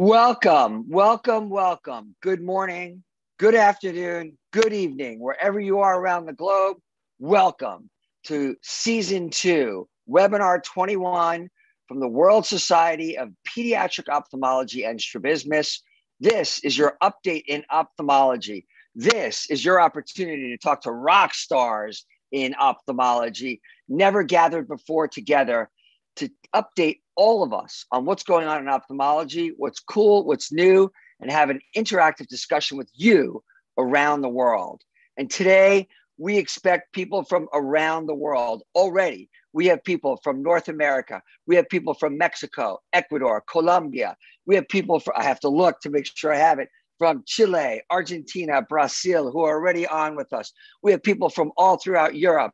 Welcome, welcome, welcome. Good morning, good afternoon, good evening, wherever you are around the globe. Welcome to season two, webinar 21 from the World Society of Pediatric Ophthalmology and Strabismus. This is your update in ophthalmology. This is your opportunity to talk to rock stars in ophthalmology, never gathered before together to update all of us on what's going on in ophthalmology, what's cool, what's new, and have an interactive discussion with you around the world. And today, we expect people from around the world already. We have people from North America. We have people from Mexico, Ecuador, Colombia. We have people from, I have to look to make sure I have it, from Chile, Argentina, Brazil, who are already on with us. We have people from all throughout Europe.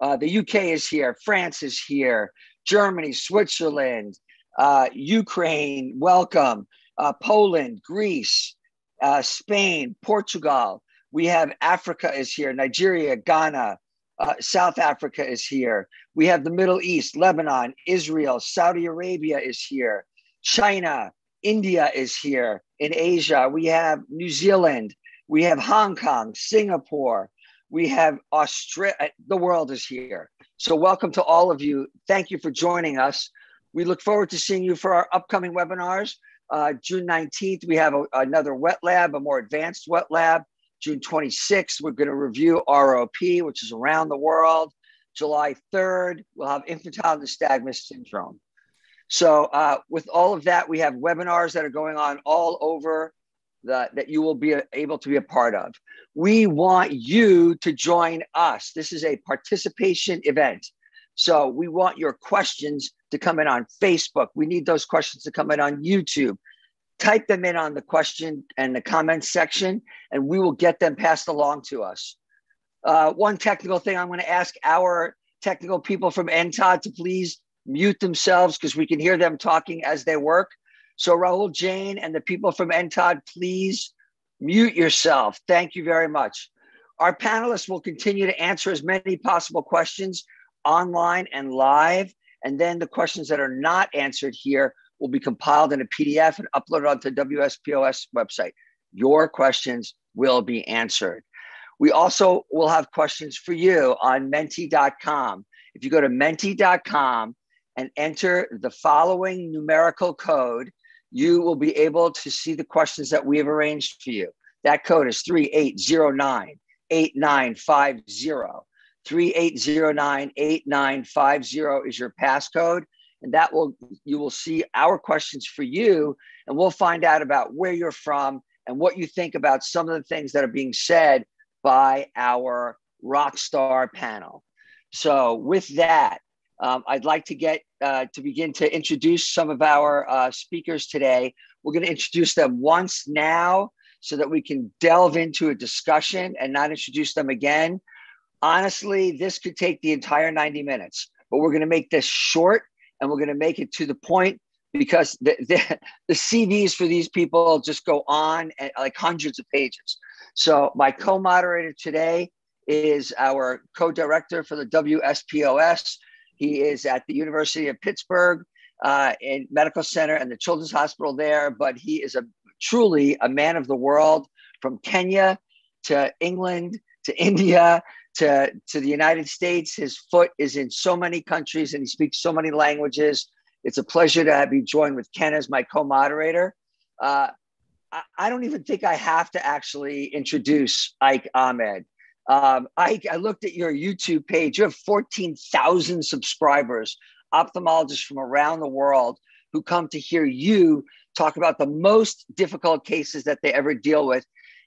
Uh, the UK is here, France is here, Germany, Switzerland, uh, Ukraine, welcome, uh, Poland, Greece, uh, Spain, Portugal. We have Africa is here, Nigeria, Ghana, uh, South Africa is here. We have the Middle East, Lebanon, Israel, Saudi Arabia is here, China, India is here. In Asia, we have New Zealand, we have Hong Kong, Singapore, we have Australia. The world is here. So, welcome to all of you. Thank you for joining us. We look forward to seeing you for our upcoming webinars. Uh, June 19th, we have a, another wet lab, a more advanced wet lab. June 26th, we're going to review ROP, which is around the world. July 3rd, we'll have infantile nystagmus syndrome. So, uh, with all of that, we have webinars that are going on all over the, that you will be able to be a part of. We want you to join us. This is a participation event. So, we want your questions to come in on Facebook. We need those questions to come in on YouTube. Type them in on the question and the comment section, and we will get them passed along to us. Uh, one technical thing I'm going to ask our technical people from NTOD to please mute themselves because we can hear them talking as they work. So, Rahul Jain and the people from NTOD, please mute yourself. Thank you very much. Our panelists will continue to answer as many possible questions online and live. And then the questions that are not answered here will be compiled in a PDF and uploaded onto WSPOS website. Your questions will be answered. We also will have questions for you on menti.com. If you go to menti.com and enter the following numerical code, you will be able to see the questions that we have arranged for you. That code is 3809 8950. 3809 8950 is your passcode. And that will, you will see our questions for you. And we'll find out about where you're from and what you think about some of the things that are being said by our rock star panel. So, with that, um, I'd like to get uh, to begin to introduce some of our uh, speakers today. We're going to introduce them once now so that we can delve into a discussion and not introduce them again. Honestly, this could take the entire 90 minutes, but we're going to make this short and we're going to make it to the point because the, the, the CVs for these people just go on and, like hundreds of pages. So, my co moderator today is our co director for the WSPOS, he is at the University of Pittsburgh uh, in Medical Center and the Children's Hospital there, but he is a truly a man of the world from Kenya to England to India to, to the United States. His foot is in so many countries and he speaks so many languages. It's a pleasure to have you join with Ken as my co moderator. Uh, I don't even think I have to actually introduce Ike Ahmed. Um, I, I looked at your YouTube page. You have 14,000 subscribers, ophthalmologists from around the world who come to hear you talk about the most difficult cases that they ever deal with.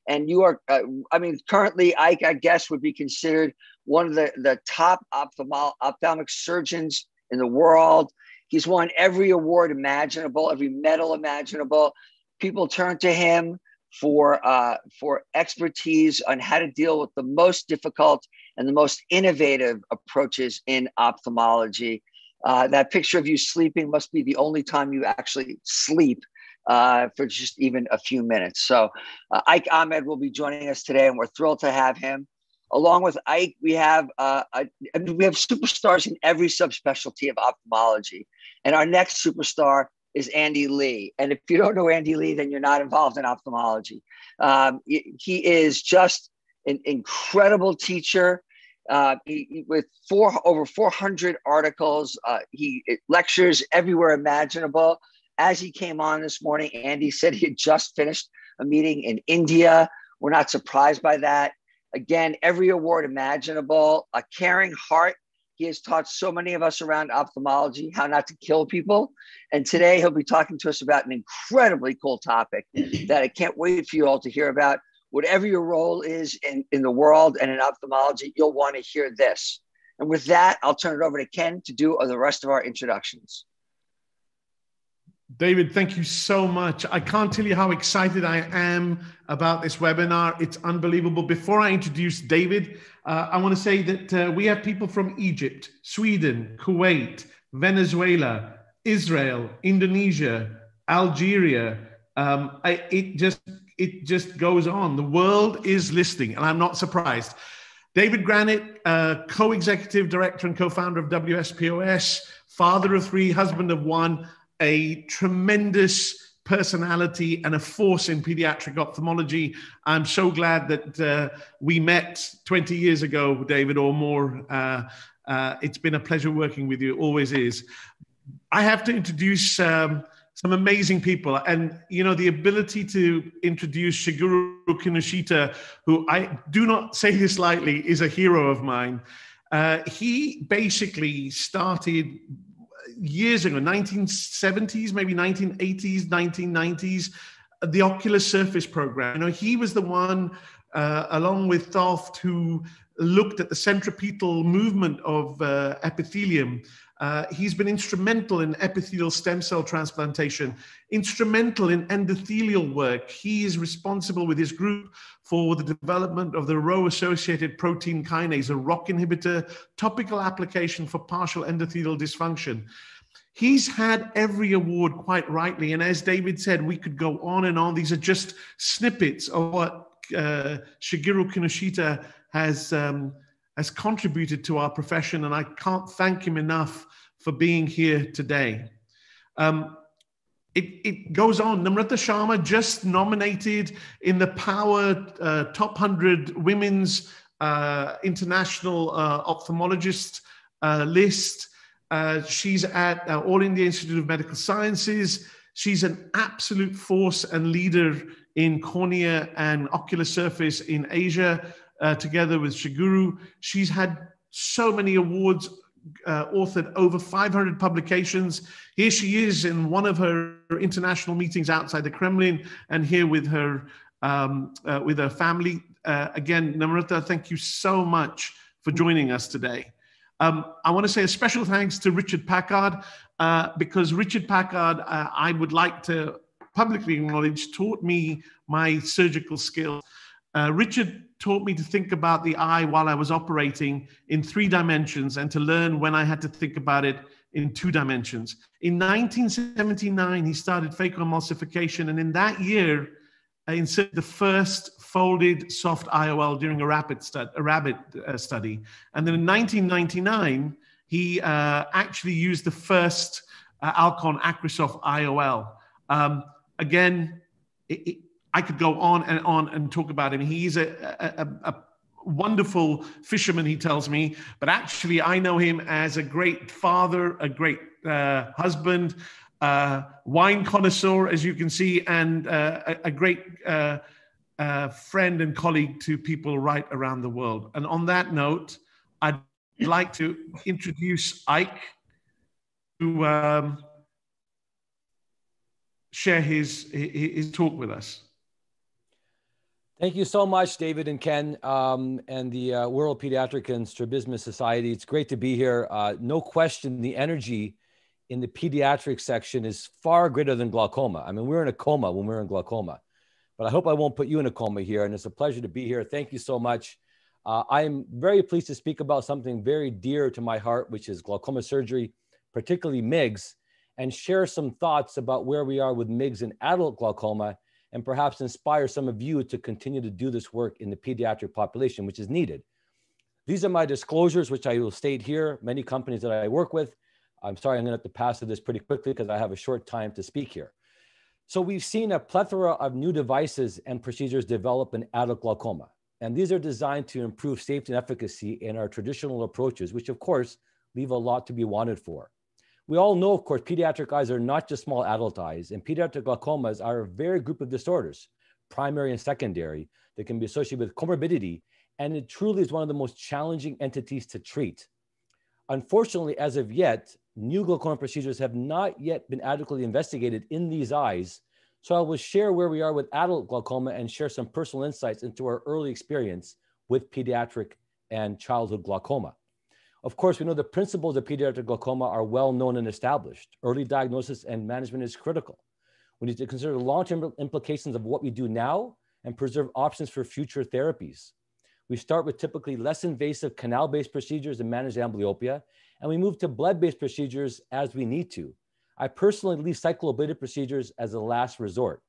And you are, uh, I mean, currently, I, I, guess, would be considered one of the, the top ophthalmic surgeons in the world. He's won every award imaginable, every medal imaginable. People turn to him for uh, for expertise on how to deal with the most difficult and the most innovative approaches in ophthalmology. Uh, that picture of you sleeping must be the only time you actually sleep uh, for just even a few minutes. So, uh, Ike Ahmed will be joining us today, and we're thrilled to have him. Along with Ike, we have uh, we have superstars in every subspecialty of ophthalmology, and our next superstar is Andy Lee. And if you don't know Andy Lee, then you're not involved in ophthalmology. Um, he is just an incredible teacher. Uh, he, with four over 400 articles, uh, he lectures everywhere imaginable. As he came on this morning, Andy said he had just finished a meeting in India. We're not surprised by that. Again, every award imaginable, a caring heart he has taught so many of us around ophthalmology how not to kill people. And today he'll be talking to us about an incredibly cool topic that I can't wait for you all to hear about. Whatever your role is in, in the world and in ophthalmology, you'll want to hear this. And with that, I'll turn it over to Ken to do the rest of our introductions. David, thank you so much. I can't tell you how excited I am about this webinar. It's unbelievable. Before I introduce David, uh, I want to say that uh, we have people from Egypt, Sweden, Kuwait, Venezuela, Israel, Indonesia, Algeria. Um, I, it just it just goes on. The world is listening, and I'm not surprised. David Granet, uh, co-executive director and co-founder of WSPOS, father of three, husband of one a tremendous personality and a force in pediatric ophthalmology. I'm so glad that uh, we met 20 years ago, David, or more. Uh, uh, it's been a pleasure working with you, always is. I have to introduce um, some amazing people, and you know the ability to introduce Shigeru Kinoshita, who I do not say this lightly, is a hero of mine. Uh, he basically started years ago, 1970s, maybe 1980s, 1990s, the ocular surface program. You know, he was the one, uh, along with Thoft, who looked at the centripetal movement of uh, epithelium. Uh, he's been instrumental in epithelial stem cell transplantation, instrumental in endothelial work. He is responsible with his group for the development of the Rho associated protein kinase, a ROCK inhibitor, topical application for partial endothelial dysfunction. He's had every award quite rightly. And as David said, we could go on and on. These are just snippets of what uh, Shigeru Kinoshita has, um, has contributed to our profession. And I can't thank him enough for being here today. Um, it, it, goes on. Namrata Sharma just nominated in the Power uh, Top 100 Women's uh, International uh, Ophthalmologist uh, list. Uh, she's at uh, All India Institute of Medical Sciences. She's an absolute force and leader in cornea and ocular surface in Asia, together with Shigeru. She's had so many awards, uh, authored over 500 publications. Here she is in one of her international meetings outside the Kremlin, and here with her um, uh, with her family. Uh, again, Namrata, thank you so much for joining us today. Um, I want to say a special thanks to Richard Packard uh, because Richard Packard, uh, I would like to publicly acknowledge, taught me my surgical skills. Uh, Richard taught me to think about the eye while I was operating in three dimensions and to learn when I had to think about it in two dimensions. In 1979, he started phacoemulsification, and in that year, I inserted the first folded soft IOL during a stud, a rabbit uh, study. And then in 1999, he uh, actually used the first uh, Alcon AcrySof IOL. Um, again, it, it, I could go on and on and talk about him. He's a, a, a, wonderful fisherman, he tells me, but actually, I know him as a great father, a great uh, husband, uh, wine connoisseur, as you can see, and uh, a, a, great uh, uh, friend and colleague to people right around the world. And on that note, I'd like to introduce Ike to um, share his, his talk with us. Thank you so much, David and Ken, um, and the uh, World Pediatric and Strabismus Society. It's great to be here. Uh, no question, the energy in the pediatric section is far greater than glaucoma. I mean, we're in a coma when we're in glaucoma but I hope I won't put you in a coma here. And it's a pleasure to be here. Thank you so much. Uh, I am very pleased to speak about something very dear to my heart, which is glaucoma surgery, particularly MIGS, and share some thoughts about where we are with MIGS in adult glaucoma, and perhaps inspire some of you to continue to do this work in the pediatric population, which is needed. These are my disclosures, which I will state here. Many companies that I work with I'm sorry, I'm going to have to pass through this pretty quickly because I have a short time to speak here. So we've seen a plethora of new devices and procedures develop in adult glaucoma. And these are designed to improve safety and efficacy in our traditional approaches, which of course leave a lot to be wanted for. We all know, of course, pediatric eyes are not just small adult eyes, and pediatric glaucomas are a very group of disorders, primary and secondary, that can be associated with comorbidity, and it truly is one of the most challenging entities to treat. Unfortunately, as of yet, new glaucoma procedures have not yet been adequately investigated in these eyes. So I will share where we are with adult glaucoma and share some personal insights into our early experience with pediatric and childhood glaucoma. Of course, we know the principles of pediatric glaucoma are well known and established. Early diagnosis and management is critical. We need to consider the long-term implications of what we do now and preserve options for future therapies. We start with typically less invasive canal-based procedures to manage amblyopia, and we move to bleb-based procedures as we need to. I personally leave cycloablative procedures as a last resort.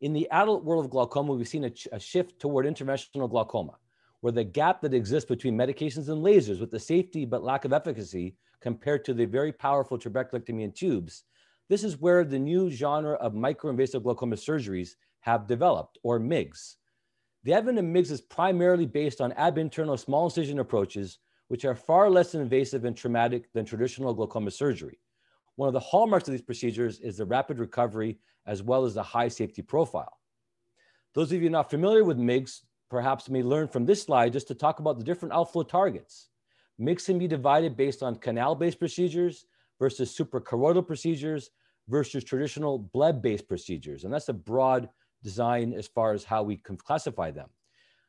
In the adult world of glaucoma, we've seen a, a shift toward interventional glaucoma where the gap that exists between medications and lasers with the safety but lack of efficacy compared to the very powerful trabeculectomy and tubes, this is where the new genre of microinvasive glaucoma surgeries have developed, or MIGS. The advent of MIGS is primarily based on ab interno small incision approaches, which are far less invasive and traumatic than traditional glaucoma surgery. One of the hallmarks of these procedures is the rapid recovery as well as the high safety profile. Those of you not familiar with MIGS perhaps may learn from this slide just to talk about the different outflow targets. MIGS can be divided based on canal-based procedures versus suprachoroidal procedures versus traditional bleb-based procedures. And that's a broad design as far as how we can classify them.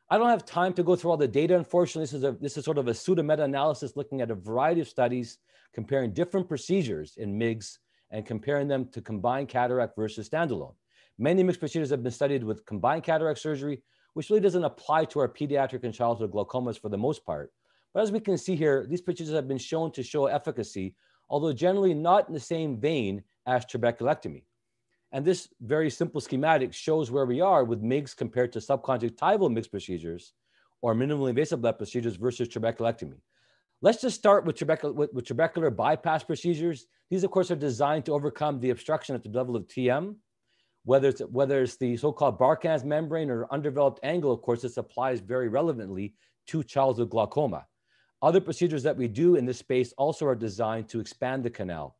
I don't have time to go through all the data. Unfortunately, this is, a, this is sort of a pseudo meta-analysis looking at a variety of studies comparing different procedures in MIGS and comparing them to combined cataract versus standalone. Many MIGS procedures have been studied with combined cataract surgery which really doesn't apply to our pediatric and childhood glaucomas for the most part. But as we can see here, these procedures have been shown to show efficacy, although generally not in the same vein as trabeculectomy. And this very simple schematic shows where we are with MIGS compared to subconjunctival MIGS procedures or minimally invasive bleb procedures versus trabeculectomy. Let's just start with, with, with trabecular bypass procedures. These, of course, are designed to overcome the obstruction at the level of TM whether it's whether it's the so-called Barkan's membrane or undeveloped angle, of course, this applies very relevantly to childhood glaucoma. Other procedures that we do in this space also are designed to expand the canal.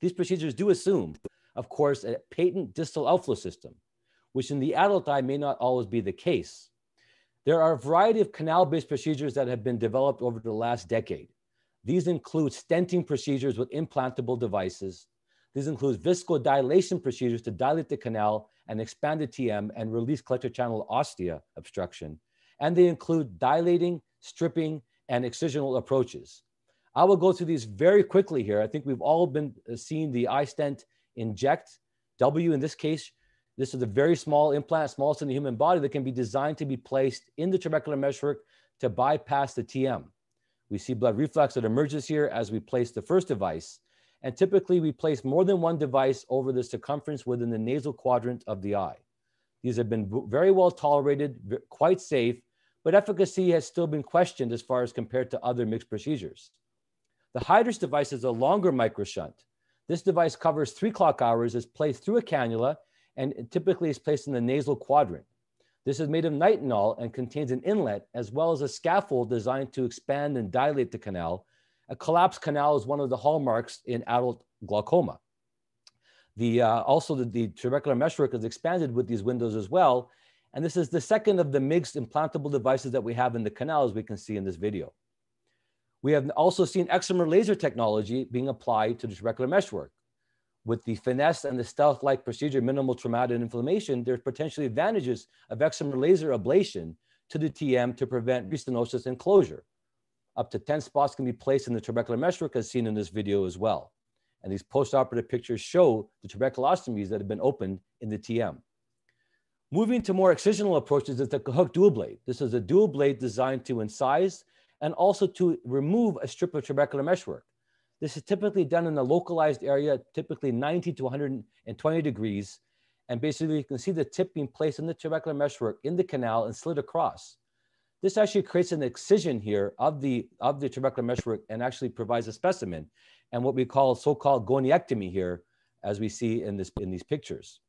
These procedures do assume, of course, a patent distal outflow system, which in the adult eye may not always be the case. There are a variety of canal-based procedures that have been developed over the last decade. These include stenting procedures with implantable devices, these include viscodilation procedures to dilate the canal and expand the TM and release collector channel ostia obstruction. And they include dilating, stripping, and excisional approaches. I will go through these very quickly here. I think we've all been uh, seeing the iStent inject. W in this case, this is a very small implant, smallest in the human body that can be designed to be placed in the trabecular meshwork to bypass the TM. We see blood reflux that emerges here as we place the first device. And typically we place more than one device over the circumference within the nasal quadrant of the eye. These have been very well tolerated, quite safe, but efficacy has still been questioned as far as compared to other MIGS procedures. The Hydrus device is a longer microshunt. This device covers three clock hours, is placed through a cannula, and typically is placed in the nasal quadrant. This is made of nitinol and contains an inlet as well as a scaffold designed to expand and dilate the canal a collapsed canal is one of the hallmarks in adult glaucoma. The, uh, also, the, the trabecular meshwork is expanded with these windows as well. And this is the second of the MIGS implantable devices that we have in the canal, as we can see in this video. We have also seen excimer laser technology being applied to the trabecular meshwork. With the finesse and the stealth-like procedure, minimal traumatic inflammation, there's potentially advantages of excimer laser ablation to the TM to prevent restenosis and closure. Up to 10 spots can be placed in the trabecular meshwork as seen in this video as well. And these postoperative pictures show the trabeculostomies that have been opened in the TM. Moving to more excisional approaches is the Kahook dual blade. This is a dual blade designed to incise and also to remove a strip of trabecular meshwork. This is typically done in a localized area, typically 90 to 120 degrees. And basically you can see the tip being placed in the trabecular meshwork in the canal and slid across. This actually creates an excision here of the, of the trabecular meshwork and actually provides a specimen. and what we call so-called goniectomy here, as we see in, this, in these pictures.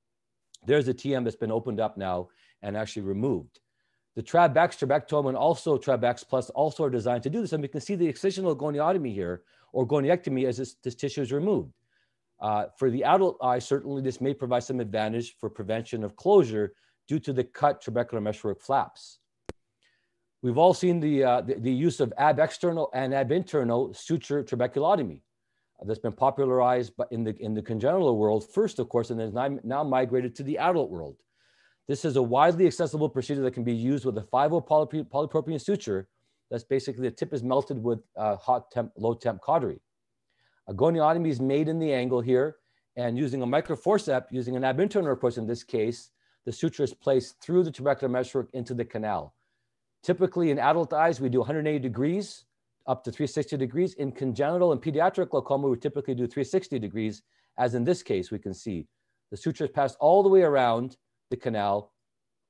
There's a TM that's been opened up now and actually removed. The Trabex, Trabectome, and also Trabex Plus also are designed to do this. And we can see the excisional goniotomy here, or goniectomy as this, this tissue is removed. Uh, for the adult eye, certainly this may provide some advantage for prevention of closure due to the cut trabecular meshwork flaps. We've all seen the, uh, the, the, use of ab external and ab internal suture trabeculotomy uh, that's been popularized in the, in the congenital world first, of course, and then now, migrated to the adult world. This is a widely accessible procedure that can be used with a 5 polypropylene suture. That's basically the tip is melted with uh, hot temp, low temp cautery. A goniotomy is made in the angle here, and using a microforcep, using an ab interno approach in this case, the suture is placed through the trabecular meshwork into the canal. Typically in adult eyes, we do 180 degrees up to 360 degrees. In congenital and pediatric glaucoma, we typically do 360 degrees, as in this case, we can see. The suture passed all the way around the canal,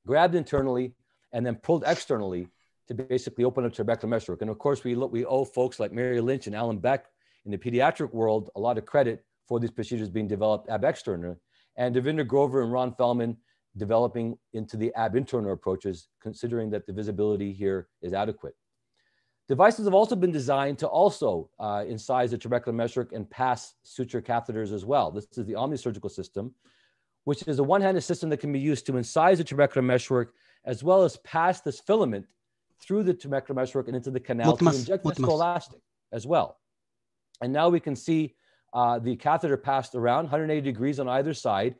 grabbed internally, and then pulled externally to basically open up trabecular meshwork. And of course, we, look, we owe folks like Mary Lynch and Allen Beck in the pediatric world a lot of credit for these procedures being developed ab externo. And Devinder Grover and Ron Fellman developing into the ab interno approaches, considering that the visibility here is adequate. Devices have also been designed to also uh, incise the trabecular meshwork and pass suture catheters as well. This is the Omni surgical system, which is a one-handed system that can be used to incise the trabecular meshwork as well as pass this filament through the trabecular meshwork and into the canal to inject viscoelastic as well. And now we can see uh, the catheter passed around 180 degrees on either side.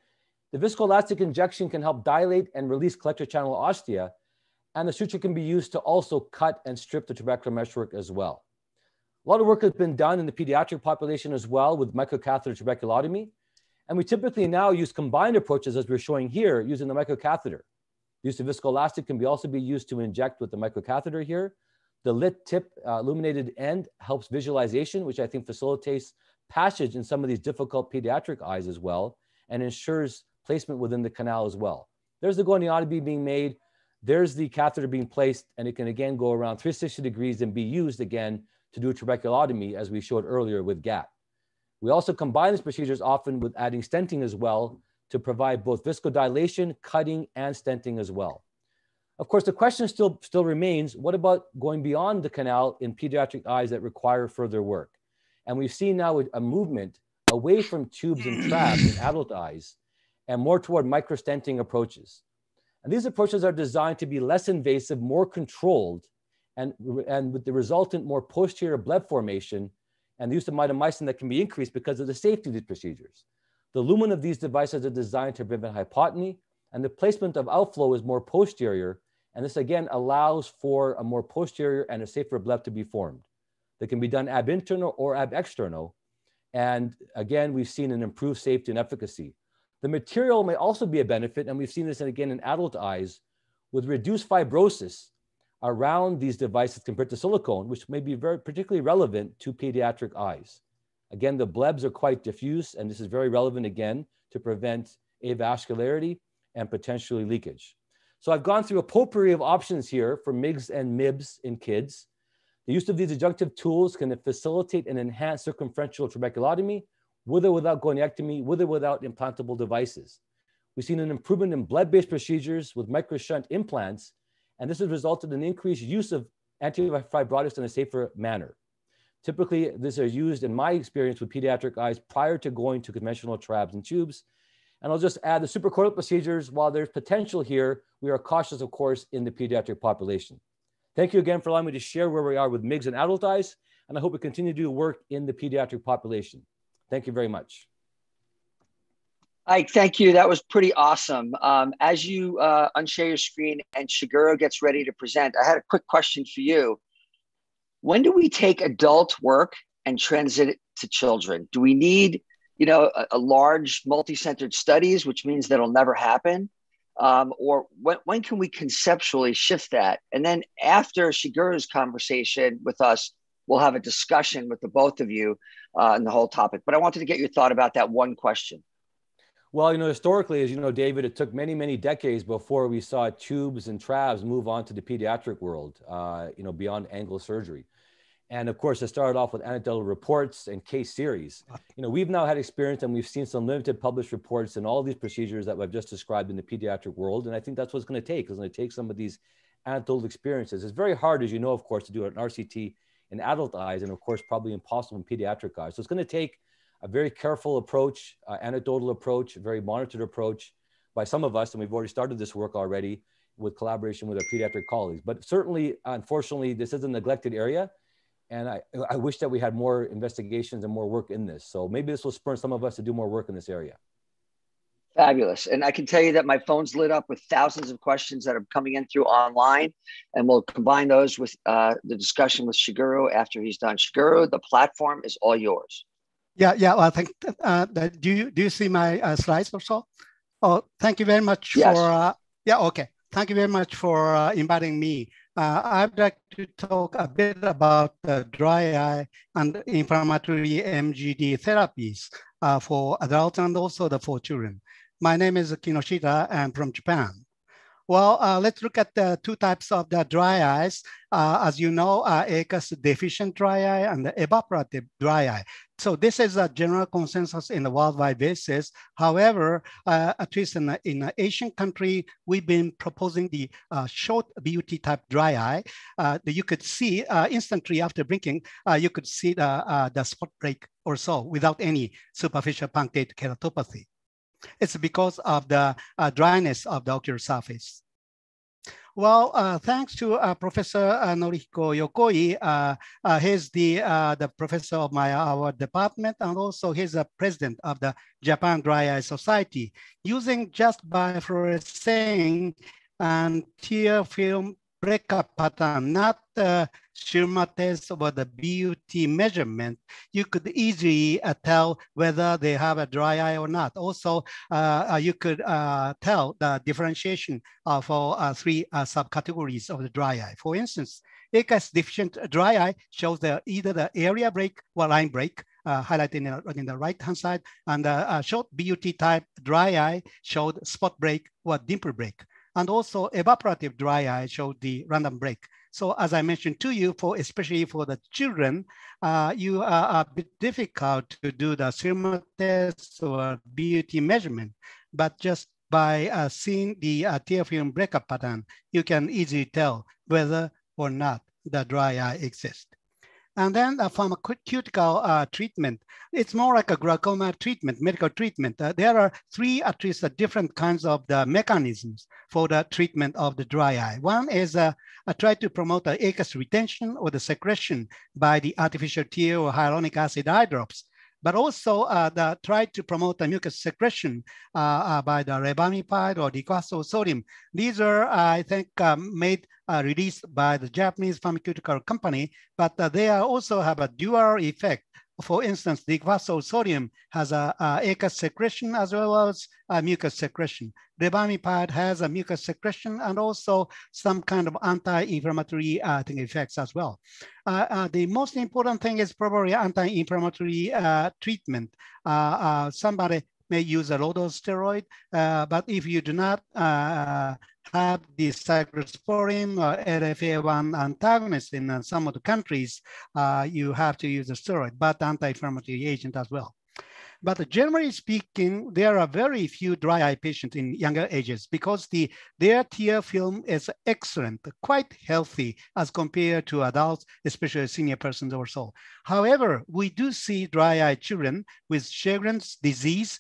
The viscoelastic injection can help dilate and release collector channel ostia, and the suture can be used to also cut and strip the trabecular meshwork as well. A lot of work has been done in the pediatric population as well with microcatheter trabeculotomy. And we typically now use combined approaches as we're showing here using the microcatheter. The use of viscoelastic can be also be used to inject with the microcatheter here. The lit tip uh, illuminated end helps visualization, which I think facilitates passage in some of these difficult pediatric eyes as well, and ensures placement within the canal as well. There's the goniotomy being made. There's the catheter being placed, and it can again go around 360 degrees and be used again to do a trabeculotomy, as we showed earlier with GATT. We also combine these procedures often with adding stenting as well to provide both viscodilation, cutting, and stenting as well. Of course, the question still, still remains, what about going beyond the canal in pediatric eyes that require further work? And we've seen now a movement away from tubes and trabs in adult eyes and more toward microstenting approaches. And these approaches are designed to be less invasive, more controlled, and, and with the resultant more posterior bleb formation and the use of mitomycin that can be increased because of the safety of these procedures. The lumen of these devices are designed to prevent hypotony, and the placement of outflow is more posterior and this again allows for a more posterior and a safer bleb to be formed. That can be done ab interno or ab externo. And again, we've seen an improved safety and efficacy. The material may also be a benefit, and we've seen this again in adult eyes with reduced fibrosis around these devices compared to silicone, which may be very particularly relevant to pediatric eyes. Again, the blebs are quite diffuse, and this is very relevant again to prevent avascularity and potentially leakage. So I've gone through a potpourri of options here for MIGS and MIBS in kids. The use of these adjunctive tools can facilitate and enhance circumferential trabeculotomy with or without goniectomy, with or without implantable devices. We've seen an improvement in bleb-based procedures with microshunt implants, and this has resulted in increased use of antifibrotics in a safer manner. Typically, these are used in my experience with pediatric eyes prior to going to conventional trabs and tubes, and I'll just add the suprachoroidal procedures. While there's potential here, we are cautious, of course, in the pediatric population. Thank you again for allowing me to share where we are with MIGS and adult eyes, and I hope we continue to do work in the pediatric population. Thank you very much. Ike, thank you. That was pretty awesome. Um, as you uh, unshare your screen and Shigeru gets ready to present, I had a quick question for you. When do we take adult work and transit it to children? Do we need you know, a, a large multi-centered studies, which means that'll never happen? Um, or when, when can we conceptually shift that? And then after Shigeru's conversation with us, we'll have a discussion with the both of you uh, on the whole topic. But I wanted to get your thought about that one question. Well, you know, historically, as you know, David, it took many, many decades before we saw tubes and trabs move on to the pediatric world, uh, you know, beyond angle surgery. And of course, it started off with anecdotal reports and case series. You know, we've now had experience and we've seen some limited published reports and all these procedures that I've just described in the pediatric world. And I think that's what's going to take. It's going to take some of these anecdotal experiences. It's very hard, as you know, of course, to do an RCT in adult eyes, and of course, probably impossible in pediatric eyes. So it's going to take a very careful approach, uh, anecdotal approach, very monitored approach by some of us, and we've already started this work already with collaboration with our pediatric colleagues. But certainly, unfortunately, this is a neglected area. And I, I wish that we had more investigations and more work in this. So maybe this will spur some of us to do more work in this area. Fabulous. And I can tell you that my phone's lit up with thousands of questions that are coming in through online. And we'll combine those with uh, the discussion with Shigeru after he's done. Shigeru, the platform is all yours. Yeah, yeah. Well, I think, uh, that, do, you, do you see my uh, slides or so? Oh, thank you very much yes. for, uh, yeah, okay. Thank you very much for uh, inviting me. Uh, I'd like to talk a bit about dry eye and inflammatory MGD therapies for adults and also the for children. My name is Kinoshita. I'm from Japan. Well, uh, let's look at the two types of the dry eyes. Uh, as you know, uh, aqueous deficient dry eye and the evaporative dry eye. So this is a general consensus in the worldwide basis. However, uh, at least in, in an Asian country, we've been proposing the uh, short BUT type dry eye. Uh, that you could see uh, instantly after blinking, you could see the, the spot break or so without any superficial punctate keratopathy. It's because of the uh, dryness of the ocular surface. Well, uh, thanks to uh, Professor uh, Norihiko Yokoi, uh, uh, he's the, uh, the professor of my our department, and also he's the president of the Japan Dry Eye Society. Using just biofluorescein and tear film breakup pattern, not Schirmer test or the BUT measurement, you could easily uh, tell whether they have a dry eye or not. Also, uh, uh you could uh, tell the differentiation for uh, three subcategories of the dry eye. For instance, aqueous deficient dry eye shows the, either the area break or line break, uh, highlighted in the, in the right-hand side, and the short BUT type dry eye showed spot break or dimple break. And also evaporative dry eye showed the random break. So as I mentioned to you, for especially for the children, uh, you are a bit difficult to do the Schirmer test or BUT measurement, but just by uh, seeing the uh, tear film breakup pattern, you can easily tell whether or not the dry eye exists. And then a pharmaceutical uh, treatment, it's more like a glaucoma treatment, medical treatment. Uh, there are three, at least uh, different kinds of the mechanisms for the treatment of the dry eye. One is uh, try to promote the aqueous retention or the secretion by the artificial tear or hyaluronic acid eye drops but also uh, the, try to promote the mucus secretion uh, uh, by the rebamipide or diquafosol sodium. These are, I think, um, made uh, released by the Japanese pharmaceutical company, but they also have a dual effect for instance, the diquafosol sodium has a, a aqueous secretion as well as a mucus secretion. Rebamipide has a mucus secretion and also some kind of anti-inflammatory uh, effects as well. Uh, uh, the most important thing is probably anti-inflammatory uh, treatment. Uh, uh, somebody may use a lot of steroid, but if you do not have the cyclosporin or LFA1 antagonist in uh, some of the countries, uh, you have to use a steroid, but anti-inflammatory agent as well. But generally speaking, there are very few dry eye patients in younger ages because the, their tear film is excellent, quite healthy as compared to adults, especially senior persons or so. However, we do see dry eye children with Sjogren's disease,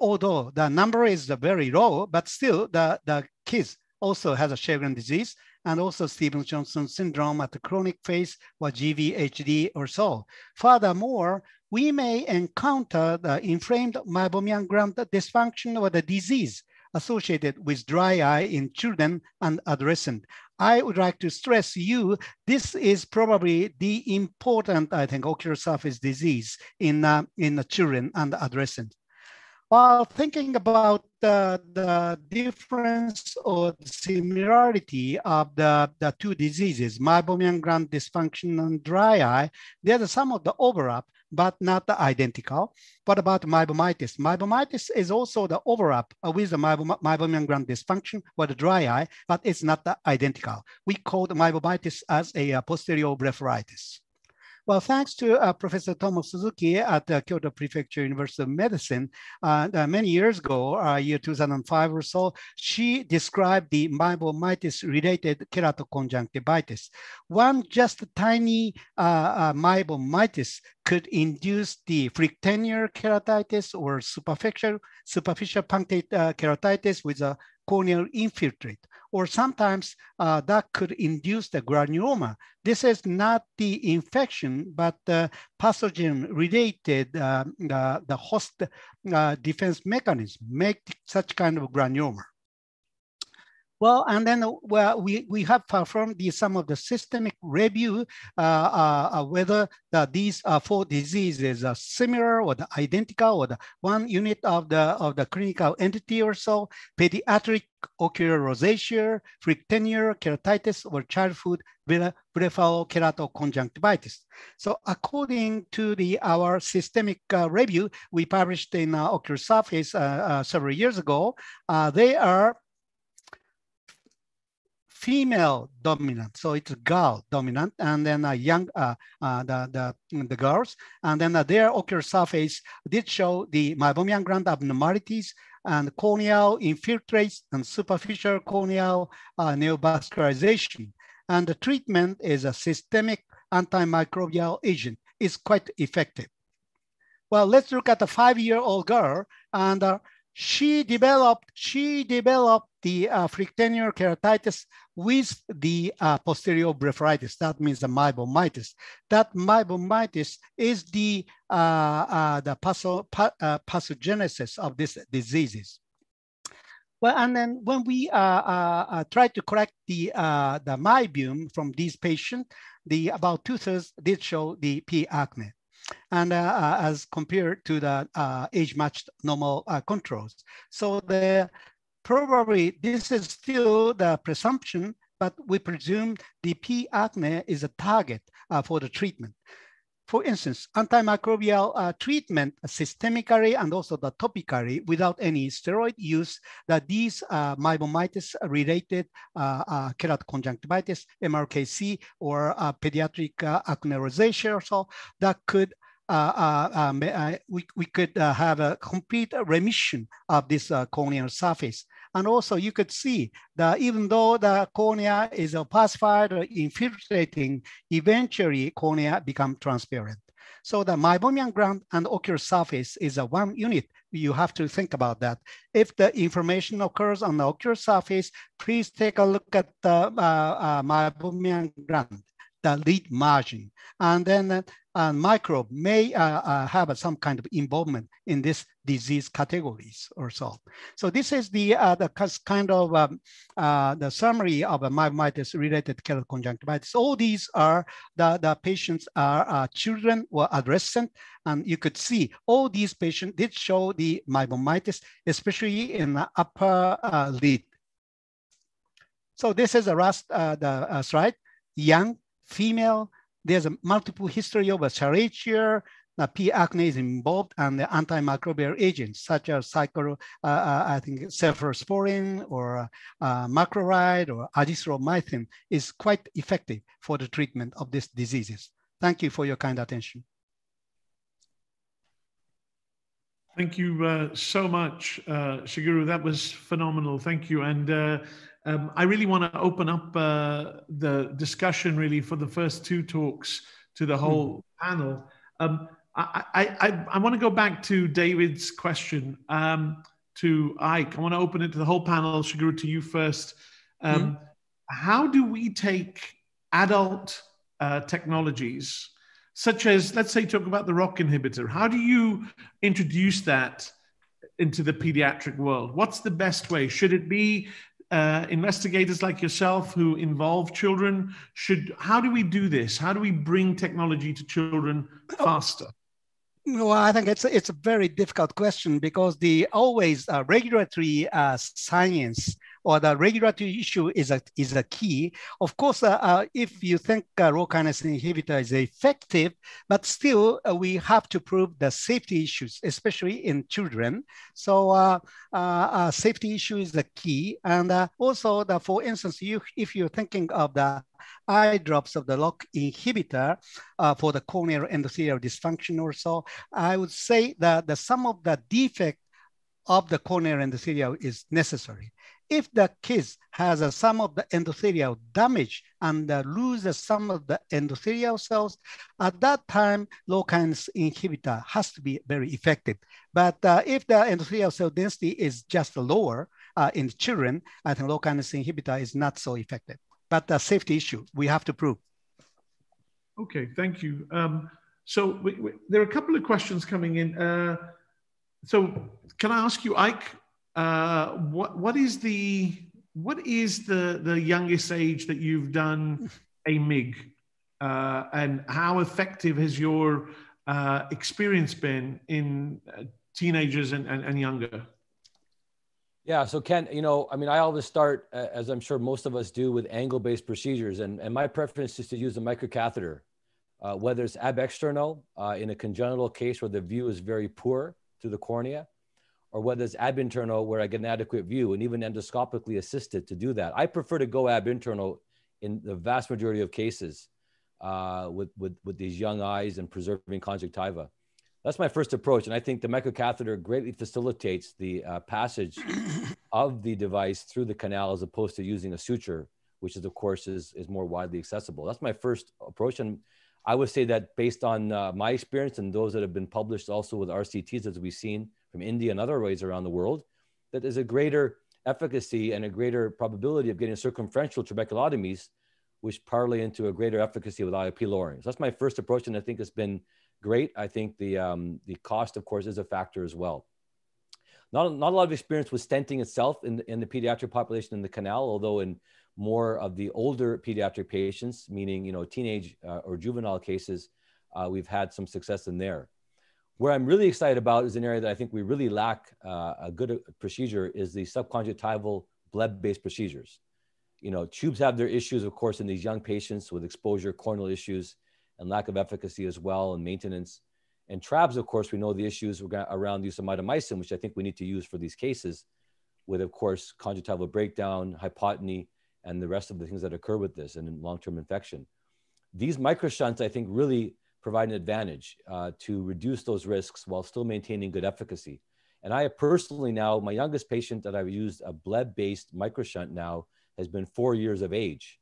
although the number is very low, but still the, the kids also has a Sjogren disease and also Stevens-Johnson syndrome at the chronic phase or GVHD or so. Furthermore, we may encounter the inflamed meibomian gland dysfunction or the disease associated with dry eye in children and adolescents. I would like to stress you, this is probably the important, I think, ocular surface disease in, uh, in the children and adolescents. While thinking about the, the difference or similarity of the, the two diseases, meibomian gland dysfunction and dry eye, there's some of the overlap, but not the identical. What about meibomitis? Meibomitis is also the overlap with the meibomian gland dysfunction or the dry eye, but it's not the identical. We call the meibomitis as a posterior blepharitis. Well, thanks to uh, Professor Tomo Suzuki at the Kyoto Prefecture University of Medicine, uh, uh, many years ago, uh, year 2005 or so, she described the meibomitis-related keratoconjunctivitis. One just a tiny uh, uh, meibomitis could induce the phlyctenular keratitis or superficial, superficial punctate keratitis with a corneal infiltrate, or sometimes uh, that could induce the granuloma. This is not the infection, but the pathogen related, uh, the, the host uh, defense mechanism make such kind of granuloma. Well, and then well, we, we have performed the, some of the systemic review uh, uh, whether the, these uh, four diseases are similar or the identical or the one unit of the, of the clinical entity or so, pediatric ocular rosacea, phlyctenular, keratitis, or childhood blepharokeratoconjunctivitis. Keratoconjunctivitis. So according to the our systemic uh, review we published in uh, ocular surface uh, uh several years ago, they are female dominant. So it's a girl dominant, and then a young uh, uh, the, the the girls, and then uh, their ocular surface did show the meibomian gland abnormalities and corneal infiltrates and superficial corneal uh, neovascularization. And the treatment is a systemic antimicrobial agent. It's quite effective. Well, let's look at the five-year-old girl, and uh, she developed she developed the uh, keratitis with the uh, posterior blepharitis. That means the meibomitis. That meibomitis is the, uh, uh, the patho uh, pathogenesis of these diseases. Well, and then when we uh, uh, uh, try to correct the, uh, the meibum from these patients, the about two-thirds did show the P. acne. And uh, as compared to the age-matched normal controls. So the probably this is still the presumption, but we presume the P. acne is a target uh, for the treatment. For instance, antimicrobial uh, treatment systemically and also the topically without any steroid use, that these uh, related uh, uh, keratoconjunctivitis, MRKC, or uh, pediatric uh, acne rosacea or so, that could Uh, uh, um, we, we could uh, have a complete remission of this corneal surface. And also you could see that even though the cornea is opacified or infiltrating, eventually cornea become transparent. So the meibomian gland and ocular surface is a one unit. You have to think about that. If the information occurs on the ocular surface, please take a look at the uh, uh, meibomian gland the lid margin. And then uh, microbe may uh, uh, have some kind of involvement in this disease categories or so. So this is the, uh, the kind of um, uh, the summary of a meibomitis related keratoconjunctivitis. All these are the, the patients are children or adolescent, and you could see all these patients did show the meibomitis, especially in the upper uh, lid. So this is the last the slide, young female. There's a multiple history of a serratia, the P. acne is involved and the antimicrobial agents such as cyclo, uh, uh, I think cephalosporin or uh, macrolide or azithromycin is quite effective for the treatment of these diseases. Thank you for your kind attention. Thank you uh, so much, uh. That was phenomenal. Thank you. And uh, um, I really want to open up uh, the discussion really for the first two talks to the whole mm. panel. Um, I, I, I, I want to go back to David's question um, to Ike. I want to open it to the whole panel. Shigeru, to you first. Mm. How do we take adult uh, technologies, such as, let's say, talk about the ROCK inhibitor? How do you introduce that into the pediatric world? What's the best way? Should it be uh, investigators like yourself who involve children should how do we do this? How do we bring technology to children faster? Well, I think it's a, it's a very difficult question because the always uh, regulatory uh, science or the regulatory issue is a, is a key. Of course, uh, uh, if you think uh, rho kinase inhibitor is effective, but still uh, we have to prove the safety issues, especially in children. So uh, uh, safety issue is the key. And also, the, for instance, you, if you're thinking of the eye drops of the ROCK inhibitor uh, for the corneal endothelial dysfunction or so, I would say that the, some of the defect of the corneal endothelial is necessary. If the kids has a, some of the endothelial damage and uh, loses some of the endothelial cells, at that time, rho kinase inhibitor has to be very effective. But uh, if the endothelial cell density is just lower uh, in children, I think rho kinase inhibitor is not so effective. But the safety issue, we have to prove. Okay, thank you. Um, so we, we, there are a couple of questions coming in. Uh, so can I ask you, Ike, uh, what what is the what is the the youngest age that you've done a MIG, uh, and how effective has your uh, experience been in uh, teenagers and, and, and, younger? Yeah, so Ken, you know, I mean, I always start, uh, as I'm sure most of us do, with angle-based procedures, and, and my preference is to use a microcatheter, uh, whether it's ab externo in a congenital case where the view is very poor through the cornea, or whether it's ab interno where I get an adequate view and even endoscopically assisted to do that. I prefer to go ab interno in the vast majority of cases uh, with, with, with these young eyes and preserving conjunctiva. That's my first approach. And I think the microcatheter greatly facilitates the uh, passage of the device through the canal as opposed to using a suture, which is, of course, is, is more widely accessible. That's my first approach. And I would say that based on uh, my experience and those that have been published also with RCTs, as we've seen, from India and other ways around the world, that there's a greater efficacy and a greater probability of getting circumferential trabeculotomies, which parlay into a greater efficacy with IOP lowering. So that's my first approach, and I think it's been great. I think the um, the cost, of course, is a factor as well. Not, not a lot of experience with stenting itself in the, in the pediatric population in the canal, although in more of the older pediatric patients, meaning you know teenage uh, or juvenile cases, uh, we've had some success in there. Where I'm really excited about is an area that I think we really lack uh, a good uh, procedure is the subconjunctival bleb-based procedures. You know, tubes have their issues, of course, in these young patients with exposure, corneal issues, and lack of efficacy as well, and maintenance. And TRABs, of course, we know the issues around use of mitomycin, which I think we need to use for these cases, with, of course, conjunctival breakdown, hypotony, and the rest of the things that occur with this and long-term infection. These microshunts, I think, really provide an advantage uh, to reduce those risks while still maintaining good efficacy. And I personally now, my youngest patient that I've used a bleb-based microshunt now has been four years of age.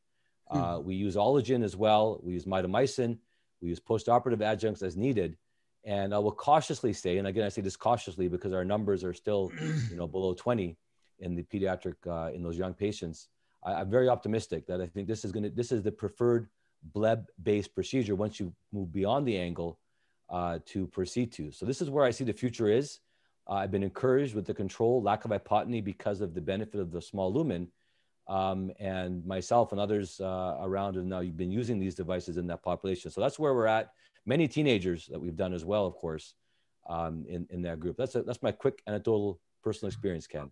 Hmm. Uh, we use Ologen as well. We use mitomycin. We use postoperative adjuncts as needed. And I will cautiously say, and again, I say this cautiously because our numbers are still, you know, below 20 in the pediatric, uh, in those young patients. I, am very optimistic that I think this is going to, this is the preferred bleb-based procedure once you move beyond the angle uh, to proceed to. So this is where I see the future is. Uh, I've been encouraged with the control, lack of hypotony because of the benefit of the small lumen. Um, and myself and others uh, around and now you've been using these devices in that population. So that's where we're at. Many teenagers that we've done as well, of course, um, in, in that group. That's, a, that's my quick anecdotal personal experience, Ken.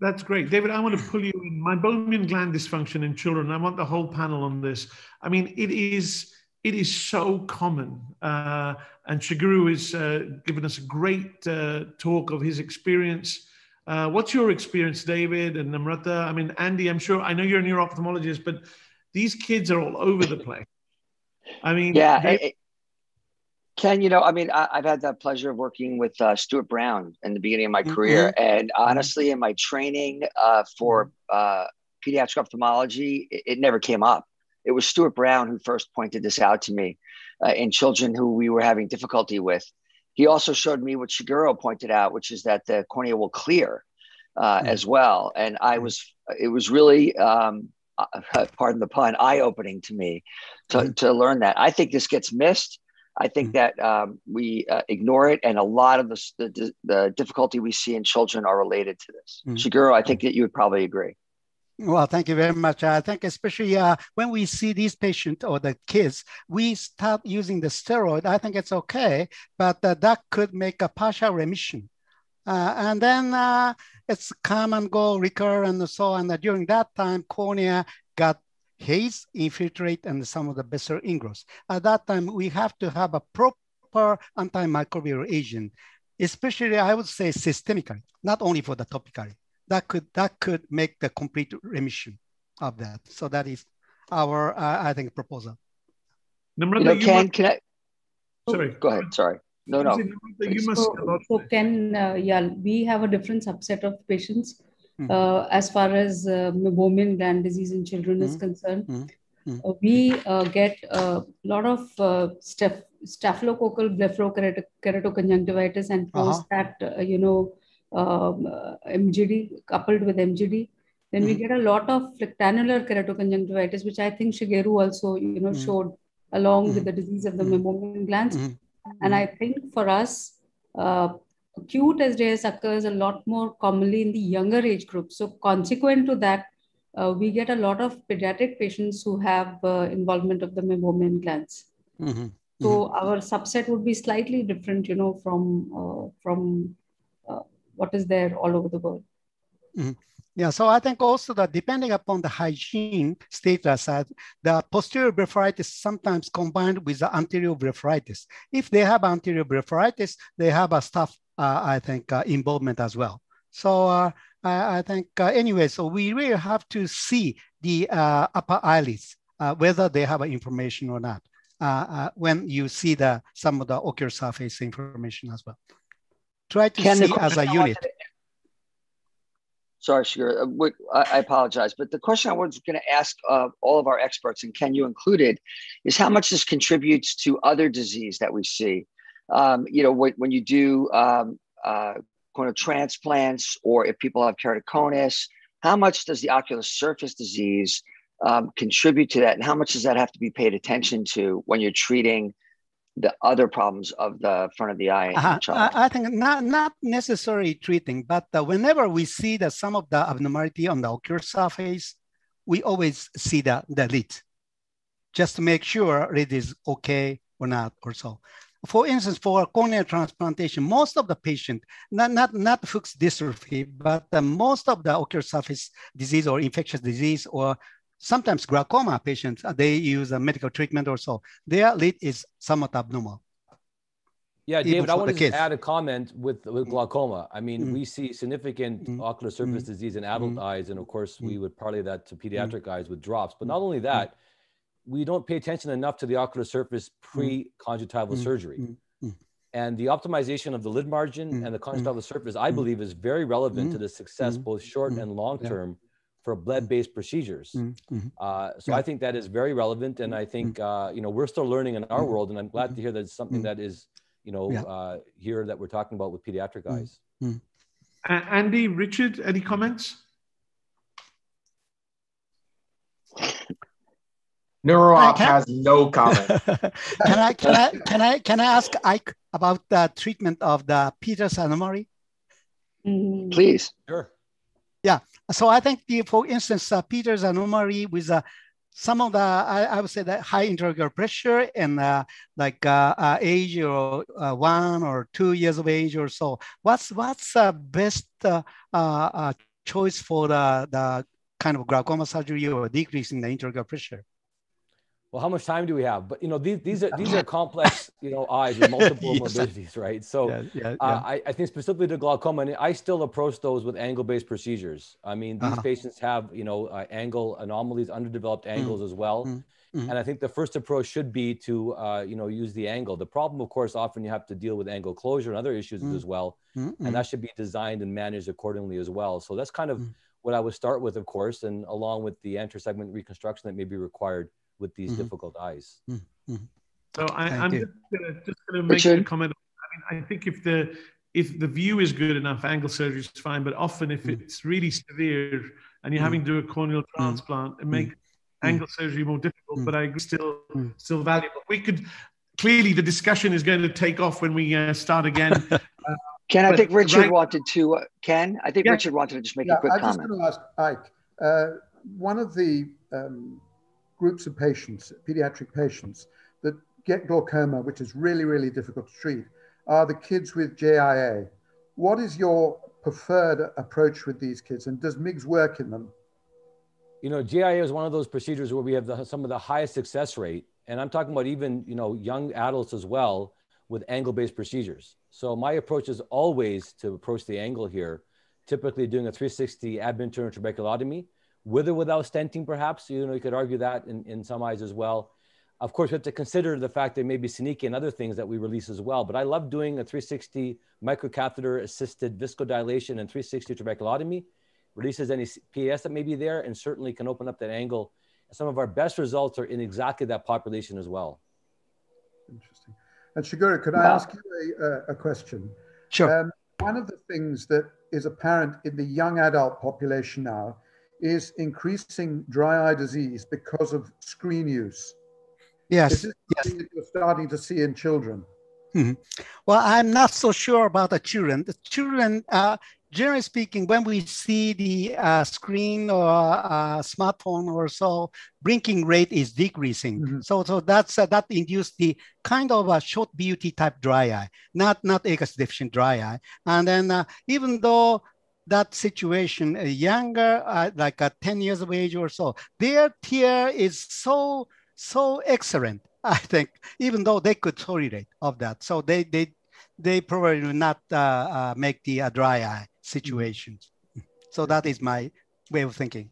That's great. David, I want to pull you in. Meibomian gland dysfunction in children. I want the whole panel on this. I mean, it is it is so common. Uh, and Shigeru has uh, given us a great uh, talk of his experience. Uh, what's your experience, David and Namrata? I mean, Andy, I'm sure, I know you're a neuro-ophthalmologist, but these kids are all over the place. I mean, yeah, they, Ken, you know, I mean, I, have had the pleasure of working with uh, Stuart Brown in the beginning of my mm-hmm. career, and mm-hmm. honestly, in my training uh, for uh, pediatric ophthalmology, it, it, never came up. It was Stuart Brown who first pointed this out to me uh, in children who we were having difficulty with. He also showed me what Shigeru pointed out, which is that the cornea will clear uh, mm-hmm. as well, and I mm-hmm. was, it was really. Um, uh, pardon the pun, eye-opening to me to, mm-hmm. to learn that. I think this gets missed I think mm-hmm. that um, we uh, ignore it, and a lot of the, the, the difficulty we see in children are related to this. Mm-hmm. Shigeru, I think that you would probably agree. Well, thank you very much. I think especially uh, when we see these patients or the kids, we start using the steroid. I think it's okay, but uh, that could make a partial remission. Uh, and then uh, it's come and go, recur, and so on. And during that time, cornea got haze, infiltrate, and some of the vessel ingrowth. At that time, we have to have a proper antimicrobial agent, especially I would say systemically, not only for the topically. That could that could make the complete remission of that. So that is our, uh, I think, proposal. Namrata, you know, you can I? Sorry. Go ahead. Sorry. No, no. You must so, so Ken, uh, yeah, we have a different subset of patients. Uh, as far as uh, meibomian gland disease in children mm-hmm. is concerned. Mm-hmm. Uh, we uh, get a lot of uh, staph- staphylococcal blepharokeratoconjunctivitis and uh-huh. post uh-huh. that, you know, um, MGD coupled with MGD. Then we get a lot of phlyctenular keratoconjunctivitis, which I think Shigeru also, you know, showed along with the disease of the meibomian glands. And I think for us, uh, acute SJS occurs a lot more commonly in the younger age group. So consequent to that, uh, we get a lot of pediatric patients who have uh, involvement of the meibomian glands. Mm-hmm. So mm-hmm. our subset would be slightly different, you know, from uh, from uh, what is there all over the world. Mm-hmm. Yeah, so I think also that depending upon the hygiene status, uh, the posterior blepharitis sometimes combined with the anterior blepharitis. If they have anterior blepharitis, they have a staph, I think, uh, involvement as well. So uh, I, I, think uh, anyway, so we really have to see the uh, upper eyelids, whether they have information or not, when you see the some of the ocular surface information as well. Try to Can see as a unit. Sorry, Shigeru. Uh, I apologize. But the question I was going to ask uh, all of our experts, and Ken, you included, is how much this contributes to other disease that we see. Um, you know, when when you do um, uh, corneal transplants or if people have keratoconus, how much does the ocular surface disease um, contribute to that? And how much does that have to be paid attention to when you're treating the other problems of the front of the eye uh, I, I, think not, not necessarily treating, but uh, whenever we see that some of the abnormality on the ocular surface, we always see the, the lid just to make sure it is okay or not or so. For instance, for corneal transplantation, most of the patient, not, not, not Fuchs dystrophy, but uh, most of the ocular surface disease or infectious disease or sometimes glaucoma patients, uh, they use a medical treatment or so. Their lid is somewhat abnormal. Yeah, David, I want to add a comment with, with glaucoma. I mean, mm. we see significant mm. ocular surface mm. disease in adult mm. eyes, and of course, we mm. would parlay that to pediatric mm. eyes with drops. But not only that, we don't pay attention enough to the ocular surface mm. pre-conjunctival mm. surgery. Mm. And the optimization of the lid margin and the conjunctival surface, I believe, is very relevant to the success, both short and long term, for bleb-based procedures. Mm-hmm. Uh, so yeah. I think that is very relevant, and I think mm-hmm. uh, you know we're still learning in our mm-hmm. world, and I'm glad to mm-hmm. hear that it's something mm-hmm. that is you know yeah. uh, here that we're talking about with pediatric eyes. Andy, Richard, any comments? NeuroOp has no comment. can I can I can I can I ask Ike about the treatment of the Peters anomaly? Please. Sure. Yeah. So I think the, for instance, uh, Peters anomaly with uh, some of the, I, I, would say that high intraocular pressure and uh, like uh, uh, age or uh, one or two years of age or so. What's what's the best choice for the, the kind of glaucoma surgery or decreasing the intraocular pressure? Well, how much time do we have? But you know, these these are these are complex, you know, eyes with multiple yes. morbidities, right? So yeah, yeah, uh, yeah. Uh, I, I think specifically to glaucoma, and I still approach those with angle-based procedures. I mean, these uh-huh. patients have you know uh, angle anomalies, underdeveloped mm. angles mm. as well. Mm. Mm-hmm. And I think the first approach should be to, uh, you know, use the angle. The problem, of course, often you have to deal with angle closure and other issues mm-hmm. as well, mm-hmm. and that should be designed and managed accordingly as well. So that's kind of mm. what I would start with, of course, and along with the anterior segment reconstruction that may be required with these mm-hmm. difficult eyes. Mm-hmm. So I, am just gonna, just gonna make Richard? a comment. I mean, I think if the if the view is good enough, angle surgery is fine. But often, if mm. it's really severe and you're mm. having to do a corneal mm. transplant, it makes angle surgery more difficult. But I agree, still still valuable. We could clearly the discussion is going to take off when we uh, start again. Uh, Ken, I think Richard right, wanted to. Uh, Ken, I think yeah. Richard wanted to just make yeah, a quick I comment. I was going to ask Ike. Uh, one of the um, groups of patients, pediatric patients, that get glaucoma, which is really, really difficult to treat, are the kids with JIA. What is your preferred approach with these kids, and does MIGS work in them? You know, JIA is one of those procedures where we have the, some of the highest success rate, and I'm talking about even you know young adults as well with angle-based procedures. So my approach is always to approach the angle here, typically doing a 360 ab interno trabeculotomy with or without stenting, perhaps. You know, you could argue that in, in some eyes as well. Of course, we have to consider the fact there may be Synechia and other things that we release as well. But I love doing a 360 microcatheter assisted viscodilation and 360 trabeculotomy. Releases any PAS that may be there and certainly can open up that angle. Some of our best results are in exactly that population as well. Interesting. And Shigeru, could I ask you a, a question? Sure. Um, one of the things that is apparent in the young adult population now is increasing dry eye disease because of screen use. Yes. Yes. that you're starting to see in children? Mm-hmm. Well, I'm not so sure about the children. The children, uh, generally speaking, when we see the uh, screen or uh, smartphone or so, blinking rate is decreasing. Mm-hmm. So, so that's uh, that induced the kind of a short beauty type dry eye, not not aqueous deficient dry eye. And then uh, even though that situation, uh, younger, uh, like uh, 10 years of age or so, their tear is so so excellent. I think, even though they could tolerate of that, so they they they probably will not uh, uh, make the uh, dry eye situations. So that is my way of thinking.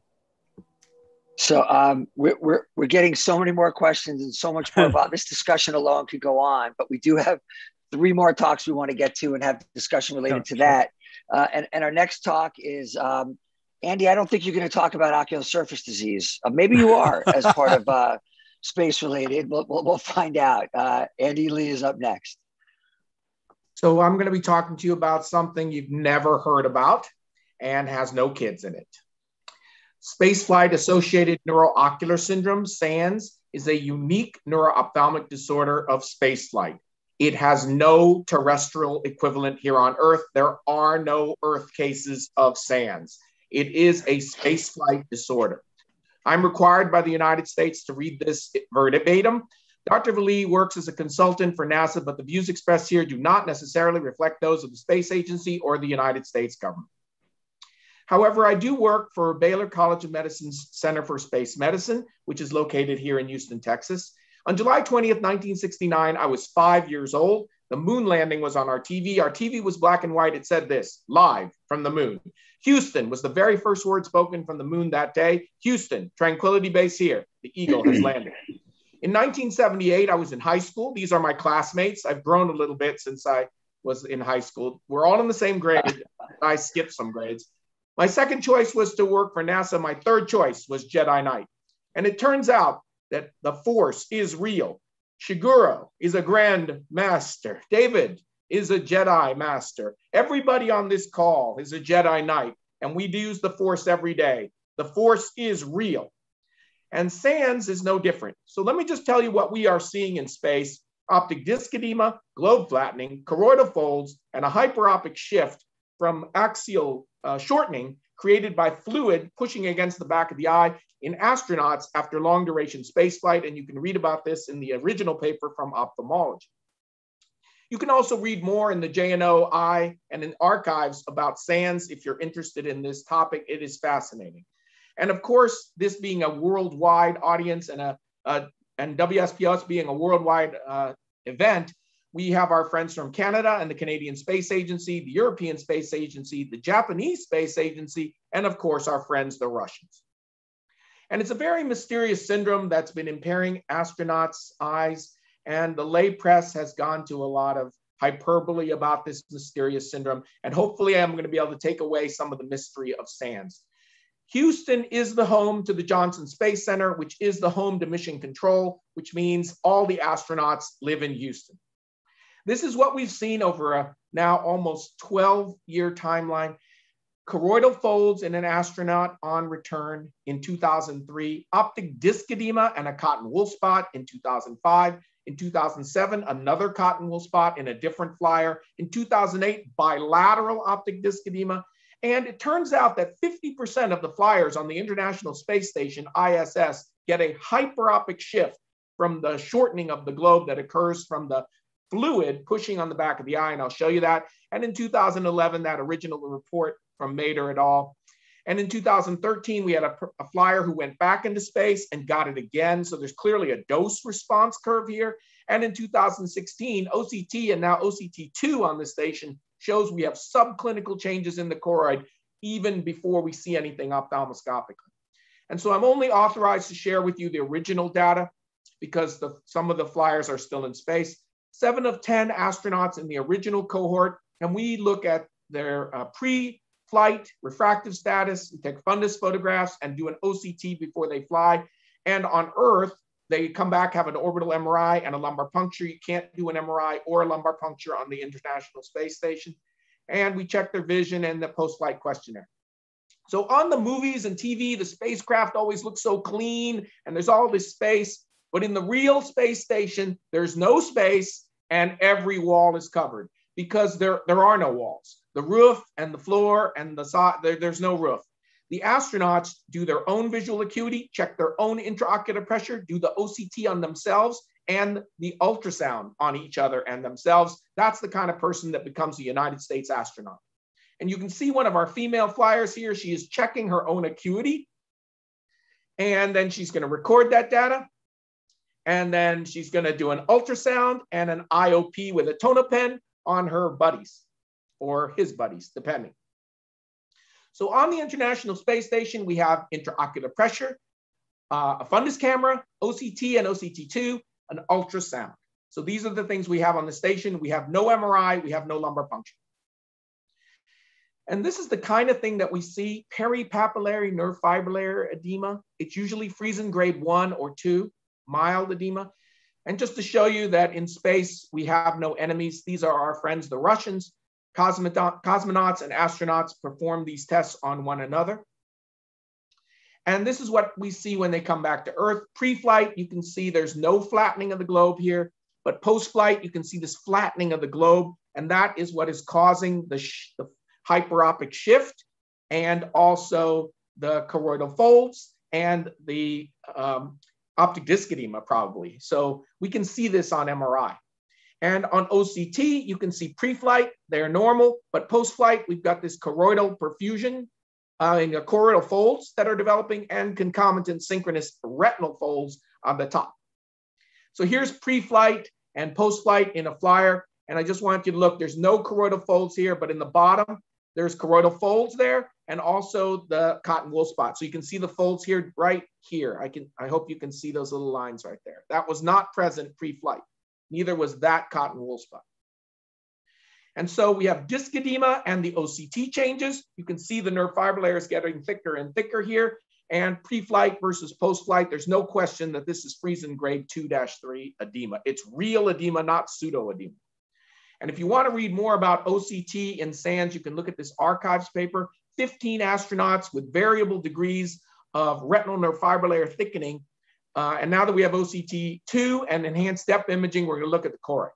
So um, we're, we're, we're getting so many more questions and so much more about this discussion alone could go on, but we do have three more talks we want to get to and have discussion related sure, to that. Uh, and, and our next talk is um, Andy. I don't think you're going to talk about ocular surface disease. Uh, maybe you are as part of uh, space related. We'll, we'll, we'll find out. Uh, Andy Lee is up next. So I'm going to be talking to you about something you've never heard about and has no kids in it. Spaceflight associated neuroocular syndrome, SANS, is a unique neuroophthalmic disorder of spaceflight. It has no terrestrial equivalent here on Earth. There are no Earth cases of SANS. It is a spaceflight disorder. I'm required by the United States to read this verbatim. Dr. Vali works as a consultant for NASA, but the views expressed here do not necessarily reflect those of the Space Agency or the United States government. However, I do work for Baylor College of Medicine's Center for Space Medicine, which is located here in Houston, Texas. On July 20th, 1969, I was five years old. The moon landing was on our TV. Our TV was black and white. It said this live from the moon. Houston was the very first word spoken from the moon that day. Houston, tranquility base here. The eagle has landed. In 1978, I was in high school. These are my classmates. I've grown a little bit since I was in high school. We're all in the same grade. I skipped some grades. My second choice was to work for NASA. My third choice was Jedi Knight. And it turns out that the Force is real. Shigeru is a Grand Master. David is a Jedi Master. Everybody on this call is a Jedi Knight, and we use the Force every day. The Force is real. And SANS is no different. So let me just tell you what we are seeing in space optic disc edema, globe flattening, choroidal folds, and a hyperopic shift from axial uh, shortening created by fluid pushing against the back of the eye in astronauts after long duration spaceflight. And you can read about this in the original paper from ophthalmology. You can also read more in the JNOI and in archives about SANS if you're interested in this topic. It is fascinating. And of course, this being a worldwide audience and a, a and WSPS being a worldwide uh, event, we have our friends from Canada and the Canadian Space Agency, the European Space Agency, the Japanese Space Agency, and of course, our friends, the Russians. And it's a very mysterious syndrome that's been impairing astronauts' eyes. And the lay press has gone to a lot of hyperbole about this mysterious syndrome. And hopefully, I'm going to be able to take away some of the mystery of SANS. Houston is the home to the Johnson Space Center, which is the home to Mission Control, which means all the astronauts live in Houston. This is what we've seen over a now almost 12 year timeline. Choroidal folds in an astronaut on return in 2003, optic disc edema and a cotton wool spot in 2005. In 2007, another cotton wool spot in a different flyer. In 2008, bilateral optic disc edema. And it turns out that 50% of the flyers on the International Space Station, ISS, get a hyperopic shift from the shortening of the globe that occurs from the fluid pushing on the back of the eye, and I'll show you that. And in 2011, that original report from Mader et al. And in 2013, we had a, a, flyer who went back into space and got it again. So there's clearly a dose response curve here. And in 2016, OCT and now OCT2 on the station shows we have subclinical changes in the choroid even before we see anything ophthalmoscopically. And so I'm only authorized to share with you the original data because the, some of the flyers are still in space. Seven of 10 astronauts in the original cohort, and we look at their uh, pre-flight refractive status, we take fundus photographs and do an OCT before they fly. And on Earth, they come back, have an orbital MRI and a lumbar puncture. You can't do an MRI or a lumbar puncture on the International Space Station. And we check their vision and the post-flight questionnaire. So on the movies and TV, the spacecraft always looks so clean and there's all this space. But in the real space station, there's no space and every wall is covered because there, there are no walls. The roof and the floor and the side, there, there's no roof. The astronauts do their own visual acuity, check their own intraocular pressure, do the OCT on themselves and the ultrasound on each other and themselves. That's the kind of person that becomes a United States astronaut. And you can see one of our female flyers here. She is checking her own acuity. And then she's going to record that data. And then she's going to do an ultrasound and an IOP with a tonopen on her buddies or his buddies, depending. So on the International Space Station, we have intraocular pressure, uh, a fundus camera, OCT and OCT2, an ultrasound. So these are the things we have on the station. We have no MRI, we have no lumbar puncture. And this is the kind of thing that we see, peripapillary nerve fibrillary edema. It's usually Frisén grade one or two, mild edema. And just to show you that in space, we have no enemies. These are our friends, the Russians. Cosmonauts and astronauts perform these tests on one another. And this is what we see when they come back to Earth. Pre-flight, you can see there's no flattening of the globe here, but post-flight, you can see this flattening of the globe, and that is what is causing the, the hyperopic shift and also the choroidal folds and the um, optic disc edema probably. So we can see this on MRI. And on OCT, you can see pre-flight, they're normal, but post-flight, we've got this choroidal perfusion uh, in the choroidal folds that are developing and concomitant synchronous retinal folds on the top. So here's pre-flight and post-flight in a flyer. And I just want you to look, there's no choroidal folds here, but in the bottom, there's choroidal folds there and also the cotton wool spot. So you can see the folds here, right here. I can, I hope you can see those little lines right there. That was not present pre-flight. Neither was that cotton wool spot. And so we have disc edema and the OCT changes. You can see the nerve fiber layers getting thicker and thicker here. And pre-flight versus post-flight, there's no question that this is Frisén grade 2-3 edema. It's real edema, not pseudo edema. And if you want to read more about OCT in SANS, you can look at this archives paper, 15 astronauts with variable degrees of retinal nerve fiber layer thickening. Uh, and now that we have OCT2 and enhanced depth imaging, we're going to look at the choroid.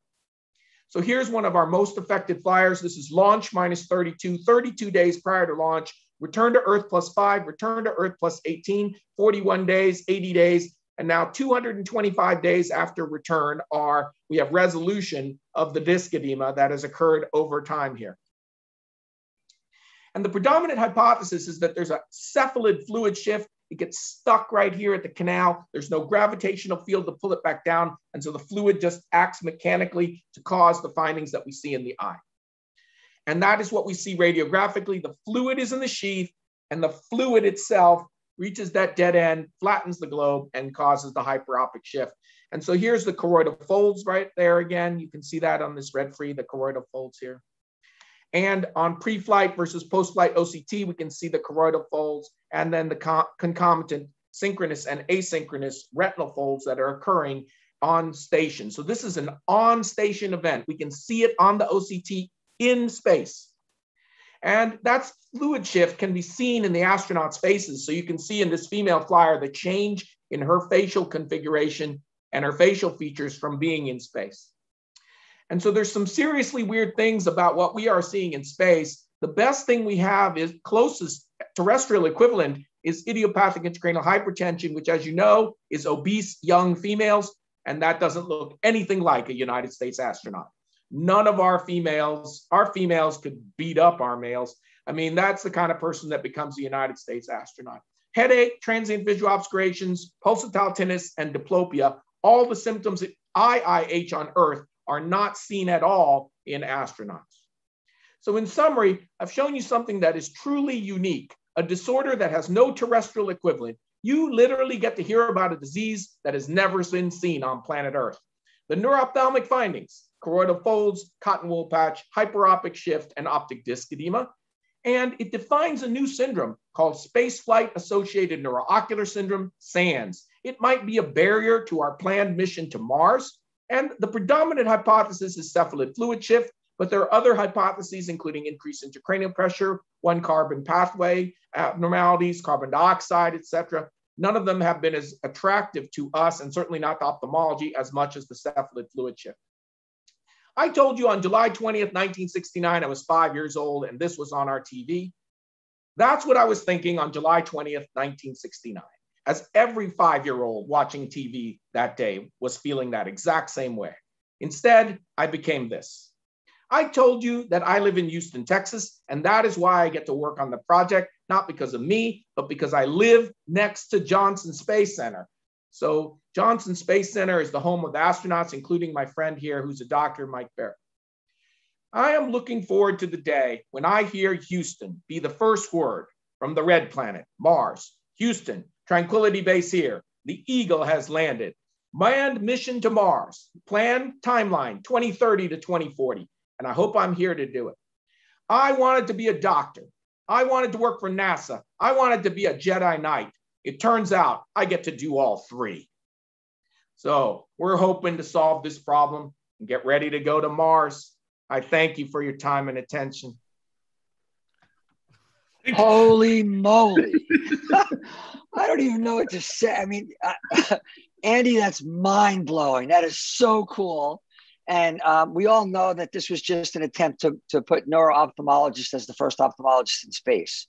So here's one of our most affected flyers. This is launch minus 32, 32 days prior to launch, return to Earth plus five, return to Earth plus 18, 41 days, 80 days, and now 225 days after return are, we have resolution of the disc edema that has occurred over time here. And the predominant hypothesis is that there's a cephalad fluid shift. It gets stuck right here at the canal. There's no gravitational field to pull it back down. And so the fluid just acts mechanically to cause the findings that we see in the eye. And that is what we see radiographically. The fluid is in the sheath, and the fluid itself reaches that dead end, flattens the globe, and causes the hyperopic shift. And so here's the choroidal folds right there again. You can see that on this red free, the choroidal folds here. And on pre-flight versus post-flight OCT, we can see the choroidal folds and then the concomitant synchronous and asynchronous retinal folds that are occurring on station. So this is an on-station event. We can see it on the OCT in space. And that fluid shift can be seen in the astronauts' faces. So you can see in this female flyer the change in her facial configuration and her facial features from being in space. And so there's some seriously weird things about what we are seeing in space. The best thing we have is closest terrestrial equivalent is idiopathic intracranial hypertension, which, as you know, is obese young females. And that doesn't look anything like a United States astronaut none of our females, our females could beat up our males. I mean, that's the kind of person that becomes a United States astronaut. Headache, transient visual obscurations, pulsatile tinnitus, and diplopia, all the symptoms that IIH on Earth are not seen at all in astronauts. So in summary, I've shown you something that is truly unique, a disorder that has no terrestrial equivalent. You literally get to hear about a disease that has never been seen on planet Earth. The neuroophthalmic findings, choroidal folds, cotton wool patch, hyperopic shift, and optic disc edema. And it defines a new syndrome called spaceflight associated neuroocular syndrome, SANS. It might be a barrier to our planned mission to Mars. And the predominant hypothesis is cephalad fluid shift, but there are other hypotheses, including increased intracranial pressure, one carbon pathway abnormalities, carbon dioxide, etc. None of them have been as attractive to us, and certainly not to ophthalmology, as much as the cephalad fluid shift. I told you on July 20th, 1969, I was five years old, and this was on our TV. That's what I was thinking on July 20th, 1969, as every five year old watching TV that day was feeling that exact same way. Instead, I became this. I told you that I live in Houston, Texas, and that is why I get to work on the project, not because of me, but because I live next to Johnson Space Center. So Johnson Space Center is the home of astronauts, including my friend here, who's a doctor, Mike Barratt. I am looking forward to the day when I hear Houston be the first word from the red planet, Mars. Houston, Tranquility Base here. The Eagle has landed. Manned mission to Mars. Plan timeline 2030 to 2040. And I hope I'm here to do it. I wanted to be a doctor. I wanted to work for NASA. I wanted to be a Jedi Knight. It turns out I get to do all three. So we're hoping to solve this problem and get ready to go to Mars. I thank you for your time and attention. Holy moly. I don't even know what to say. I mean, uh, Andy, that's mind blowing. That is so cool. And um, we all know that this was just an attempt to, to put neuro ophthalmologist as the first ophthalmologist in space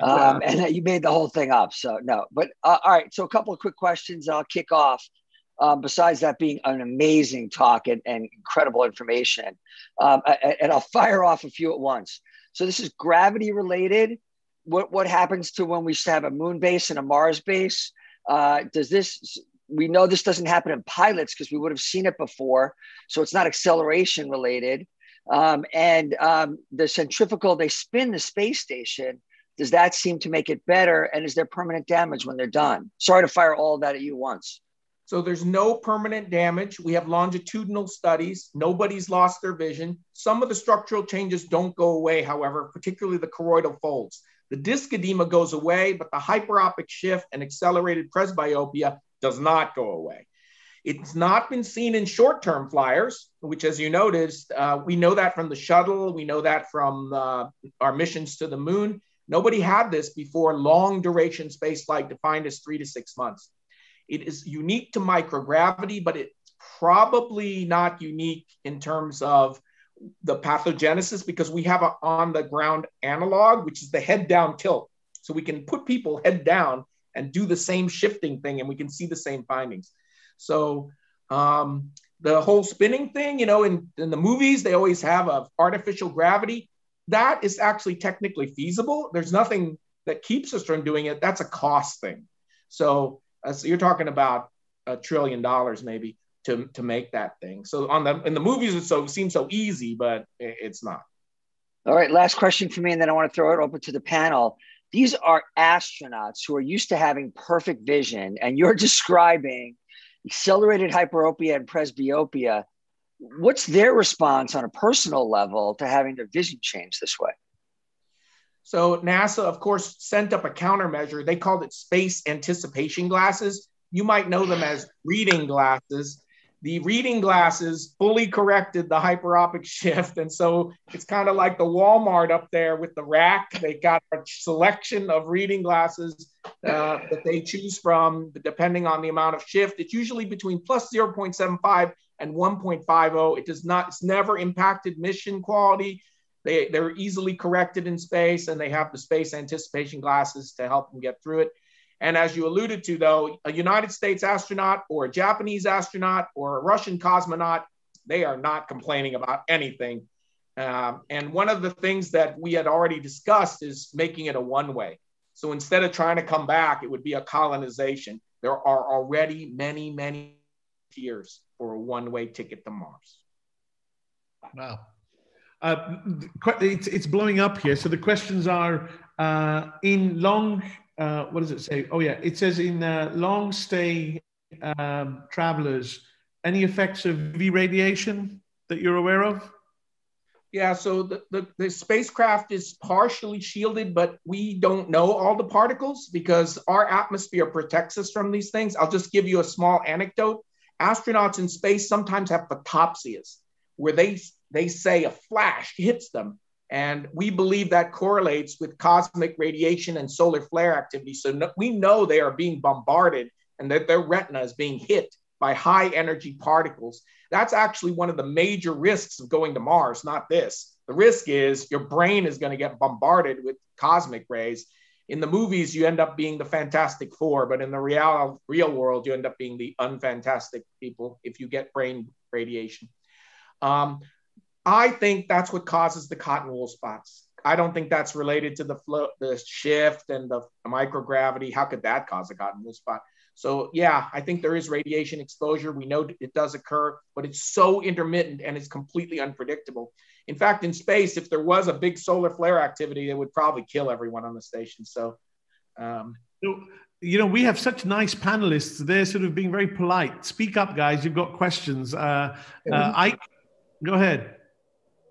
um, and that you made the whole thing up. So no, but uh, all right. So a couple of quick questions. I'll kick off. Um, besides that being an amazing talk and, and incredible information, um, I, and I'll fire off a few at once. So this is gravity related. What what happens to when we have a moon base and a Mars base? Uh, does this? We know this doesn't happen in pilots because we would have seen it before. So it's not acceleration related. Um, and um, the centrifugal, they spin the space station does that seem to make it better? And is there permanent damage when they're done? Sorry to fire all that at you once. So there's no permanent damage. We have longitudinal studies. Nobody's lost their vision. Some of the structural changes don't go away, however, particularly the choroidal folds. The disc edema goes away, but the hyperopic shift and accelerated presbyopia does not go away. It's not been seen in short term flyers, which, as you noticed, uh, we know that from the shuttle, we know that from uh, our missions to the moon. Nobody had this before long duration spaceflight defined as three to six months. It is unique to microgravity, but it's probably not unique in terms of the pathogenesis because we have an on the ground analog, which is the head down tilt. So we can put people head down and do the same shifting thing and we can see the same findings. So um, the whole spinning thing, you know, in, in the movies, they always have a artificial gravity that is actually technically feasible. There's nothing that keeps us from doing it. That's a cost thing. So, uh, so you're talking about a trillion dollars maybe to, to make that thing. So on the in the movies, it so seems so easy, but it's not. All right, last question for me, and then I want to throw it open to the panel. These are astronauts who are used to having perfect vision, and you're describing accelerated hyperopia and presbyopia what's their response on a personal level to having their vision change this way? So NASA, of course, sent up a countermeasure. They called it space anticipation glasses. You might know them as reading glasses. The reading glasses fully corrected the hyperopic shift. And so it's kind of like the Walmart up there with the rack. They got a selection of reading glasses uh, that they choose from depending on the amount of shift. It's usually between plus 0.75 and 1.50. It does not, it's never impacted mission quality. They, they're easily corrected in space and they have the space anticipation glasses to help them get through it. And as you alluded to, though, a United States astronaut or a Japanese astronaut or a Russian cosmonaut, they are not complaining about anything. Um, and one of the things that we had already discussed is making it a one way. So instead of trying to come back, it would be a colonization. There are already many, many years for a one-way ticket to Mars. Wow. Uh, it's, it's blowing up here. So the questions are uh, in long uh, what does it say? Oh yeah, it says in uh, long stay um, travelers, any effects of V radiation that you're aware of? Yeah, so the, the, the, spacecraft is partially shielded, but we don't know all the particles because our atmosphere protects us from these things. I'll just give you a small anecdote. Astronauts in space sometimes have photopsias, where they, they say a flash hits them. And we believe that correlates with cosmic radiation and solar flare activity. So no, we know they are being bombarded and that their retina is being hit by high energy particles. That's actually one of the major risks of going to Mars, not this. The risk is your brain is going to get bombarded with cosmic rays. In the movies, you end up being the Fantastic Four, but in the real, real world, you end up being the unfantastic people if you get brain radiation. Um, I think that's what causes the cotton wool spots. I don't think that's related to the flow, the shift and the microgravity. How could that cause a cotton wool spot? So yeah, I think there is radiation exposure. We know it does occur, but it's so intermittent and it's completely unpredictable. In fact, in space, if there was a big solar flare activity, it would probably kill everyone on the station. So, um, you know, we have such nice panelists. They're sort of being very polite. Speak up, guys. You've got questions. Uh, uh, I go ahead.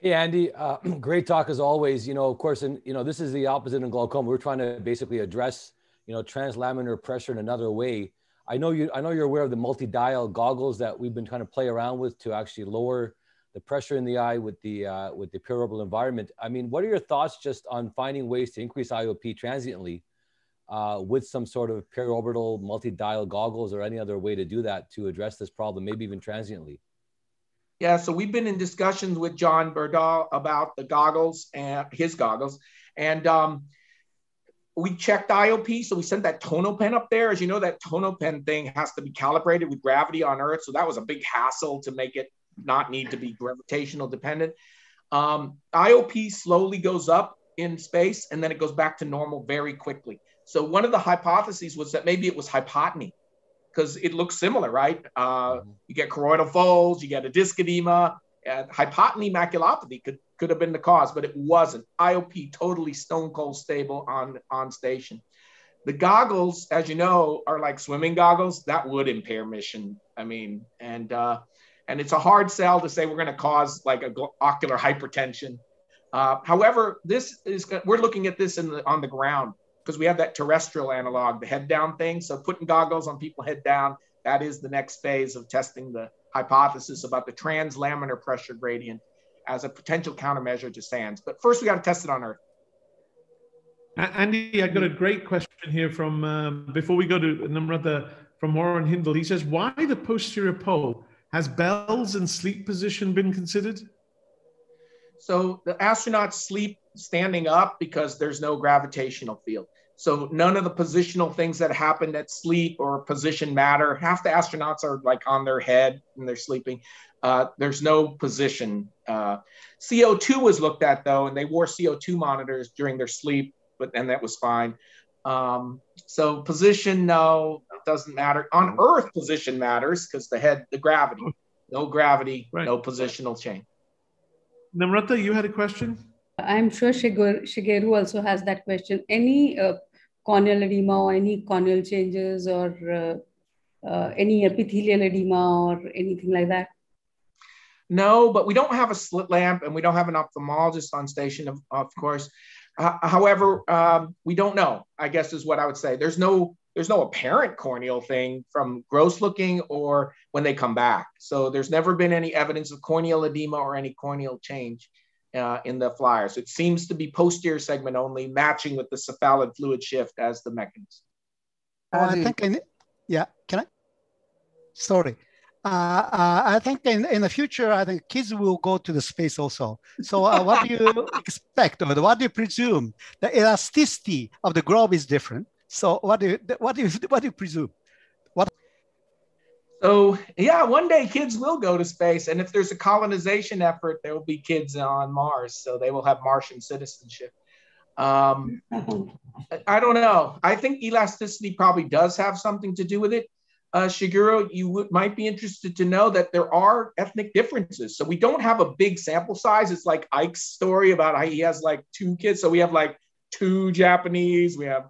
Hey, Andy, uh, great talk as always. You know, of course, and you know, this is the opposite in glaucoma. We're trying to basically address you know, translaminar pressure in another way. I know you, I know you're aware of the multi-dial goggles that we've been trying to play around with to actually lower the pressure in the eye with the, uh, with the periorbital environment. I mean, what are your thoughts just on finding ways to increase IOP transiently uh, with some sort of periorbital multi-dial goggles or any other way to do that to address this problem, maybe even transiently? Yeah, so we've been in discussions with John Berdahl about the goggles and his goggles. And um, we checked IOP, so we sent that tonopen up there. As you know, that tonopen thing has to be calibrated with gravity on Earth, so that was a big hassle to make it not need to be gravitational dependent. Um, IOP slowly goes up in space, and then it goes back to normal very quickly. So one of the hypotheses was that maybe it was hypotony, because it looks similar, right? Uh, mm-hmm. you get choroidal folds, you get a disc edema, and hypotony maculopathy could could have been the cause, but it wasn't. IOP totally stone cold stable on, on station. The goggles, as you know, are like swimming goggles. That would impair mission. I mean, and uh, and it's a hard sell to say we're going to cause like a ocular hypertension. Uh, however, this is we're looking at this in the, on the ground because we have that terrestrial analog, the head down thing. So putting goggles on people head down, that is the next phase of testing the hypothesis about the translaminar pressure gradient as a potential countermeasure to SANS. But first, we got to test it on Earth. Andy, I got a great question here from uh, before we go to Namrata from Warren Hindle. He says, "Why the posterior pole? Has Bell's and sleep position been considered?" So the astronauts sleep standing up because there's no gravitational field. So none of the positional things that happen at sleep or position matter. Half the astronauts are like on their head and they're sleeping. Uh, there's no position. Uh, CO2 was looked at though, and they wore CO2 monitors during their sleep, but and that was fine. Um, so position, no, it doesn't matter. On Earth, position matters because the head, the gravity, no gravity, right. no positional change. Namrata, you had a question. I'm sure Shigeru, also has that question. Any uh, corneal edema or any corneal changes or uh, uh, any epithelial edema or anything like that? No, but we don't have a slit lamp and we don't have an ophthalmologist on station, of, of course. However, um, we don't know. I guess is what I would say. There's no there's no apparent corneal thing from gross looking or when they come back. So there's never been any evidence of corneal edema or any corneal change uh, in the flyers. It seems to be posterior segment only, matching with the cephalad fluid shift as the mechanism. Uh, I think, in, yeah, can I? Sorry. Uh, uh, I think in, in the future, I think kids will go to the space also. So uh, what do you expect or what do you presume? The elasticity of the globe is different. So what do you, what do you, what do you presume? So yeah, one day kids will go to space. And if there's a colonization effort, there will be kids on Mars. So they will have Martian citizenship. Um, I don't know. I think elasticity probably does have something to do with it uh, Shigeru, you w- might be interested to know that there are ethnic differences. So we don't have a big sample size. It's like Ike's story about how he has like two kids. So we have like two Japanese, we have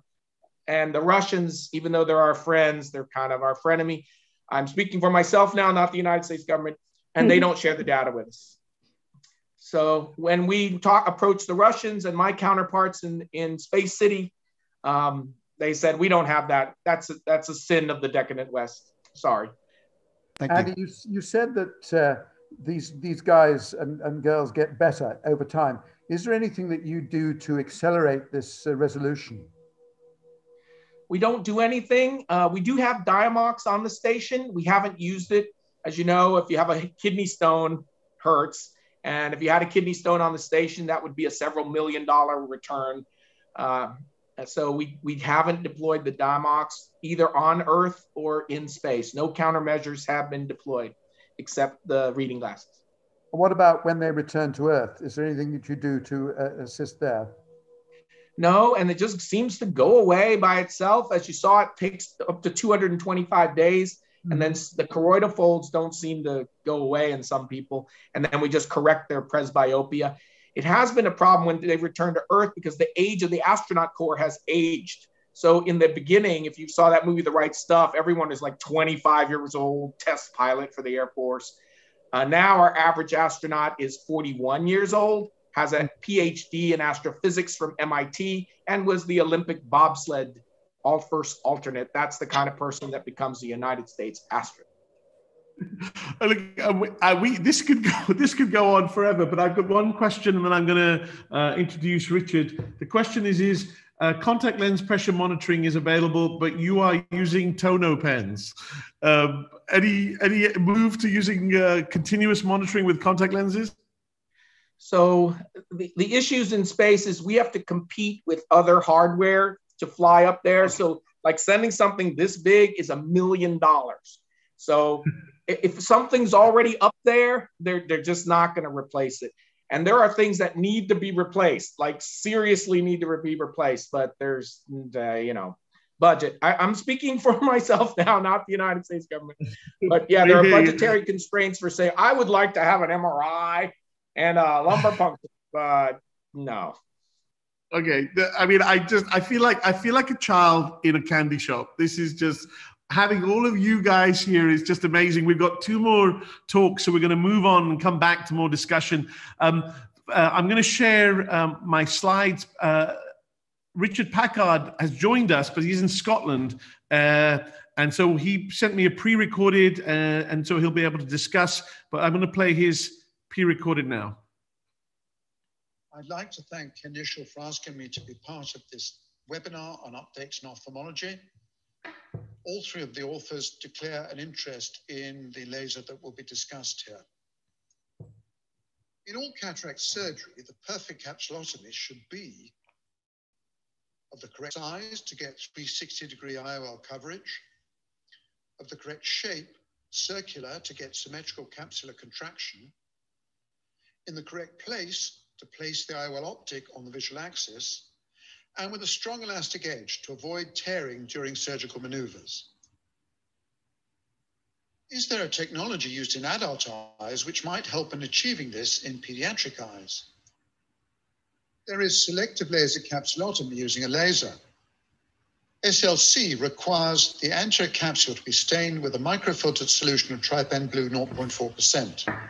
And the Russians, even though they're our friends, they're kind of our frenemy. I'm speaking for myself now, not the United States government, and they don't share the data with us. So when we talk, approach the Russians and my counterparts in, in Space City, um, they said we don't have that. That's a, that's a sin of the decadent West. Sorry. Thank you. Andy, you, you said that uh, these these guys and, and girls get better over time. Is there anything that you do to accelerate this uh, resolution? We don't do anything. Uh, we do have Diamox on the station. We haven't used it. As you know, if you have a kidney stone, hurts. And if you had a kidney stone on the station, that would be a several million dollar return. Uh, so we, we haven't deployed the Diamox either on Earth or in space. No countermeasures have been deployed except the reading glasses. What about when they return to Earth? Is there anything that you do to uh, assist there? No, and it just seems to go away by itself. As you saw, it takes up to 225 days. And then the choroidal folds don't seem to go away in some people. And then we just correct their presbyopia. It has been a problem when they return to Earth because the age of the astronaut corps has aged. So in the beginning, if you saw that movie, The Right Stuff, everyone is like 25 years old, test pilot for the Air Force. Uh, now our average astronaut is 41 years old, has a PhD in astrophysics from MIT, and was the Olympic bobsled all first alternate. That's the kind of person that becomes the United States astronaut. Look, uh, we, this could go this could go on forever, but I've got one question, and then I'm going to uh, introduce Richard. The question is: Is uh, contact lens pressure monitoring is available, but you are using tono pens? Um, any any move to using uh, continuous monitoring with contact lenses? So the, the issues in space is we have to compete with other hardware to fly up there. So like sending something this big is a million dollars. So if something's already up there, they're, they're just not going to replace it. And there are things that need to be replaced, like seriously need to be replaced, but there's, uh, you know, budget. I, am speaking for myself now, not the United States government. But yeah, there are budgetary constraints for say, I would like to have an MRI and puncture, but no. Okay. I mean, I just, I feel like, I feel like a child in a candy shop. This is just, having all of you guys here is just amazing. We've got two more talks, so we're going to move on and come back to more discussion. Um, uh, I'm going to share um, my slides. Uh, Richard Packard has joined us, but he's in Scotland. Uh, and so he sent me a pre recorded, uh, and so he'll be able to discuss. But I'm going to play his pre recorded now. I'd like to thank Initial for asking me to be part of this webinar on updates in ophthalmology all three of the authors declare an interest in the laser that will be discussed here. In all cataract surgery, the perfect capsulotomy should be of the correct size to get 360 degree IOL coverage, of the correct shape, circular to get symmetrical capsular contraction, in the correct place to place the IOL optic on the visual axis, and with a strong elastic edge to avoid tearing during surgical maneuvers. Is there a technology used in adult eyes which might help in achieving this in pediatric eyes? There is selective laser capsulotomy using a laser. SLC requires the anterior capsule to be stained with a microfiltered solution of trypan blue 0.4%.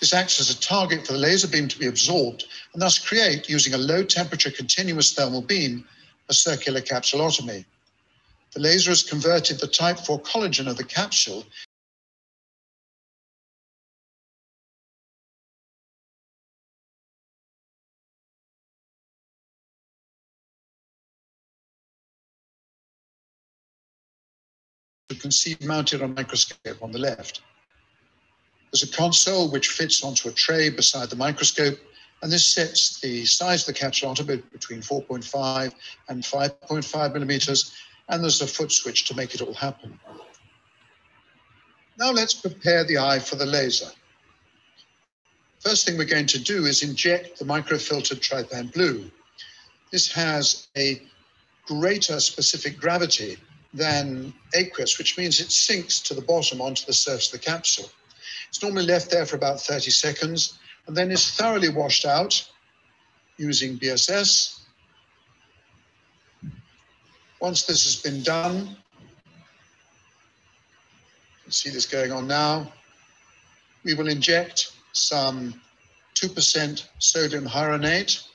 This acts as a target for the laser beam to be absorbed and thus create, using a low temperature continuous thermal beam, a circular capsulotomy. The laser has converted the type 4 collagen of the capsule you can see mounted on microscope on the left. There's a console which fits onto a tray beside the microscope, and this sets the size of the capsulotomy between 4.5 and 5.5 millimeters, and there's a foot switch to make it all happen. Now let's prepare the eye for the laser. First thing we're going to do is inject the microfiltered trypan blue. This has a greater specific gravity than aqueous, which means it sinks to the bottom onto the surface of the capsule. It's normally left there for about 30 seconds and then is thoroughly washed out using BSS. Once this has been done, you see this going on now, we will inject some 2% sodium hyaluronate.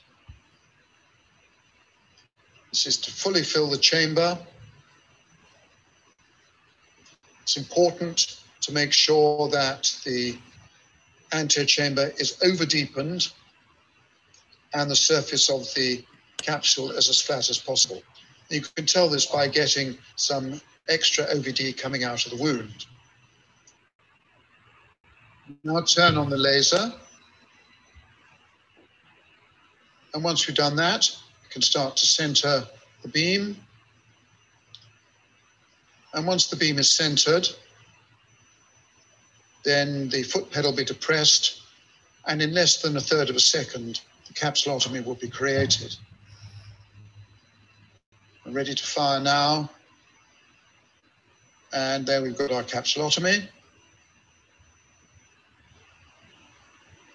This is to fully fill the chamber. It's important to make sure that the anterior chamber is over deepened and the surface of the capsule is as flat as possible. You can tell this by getting some extra OVD coming out of the wound. Now turn on the laser. And once we've done that, you can start to center the beam. And once the beam is centered, then the foot pedal will be depressed, and in less than a third of a second, the capsulotomy will be created. I'm ready to fire now. And there we've got our capsulotomy.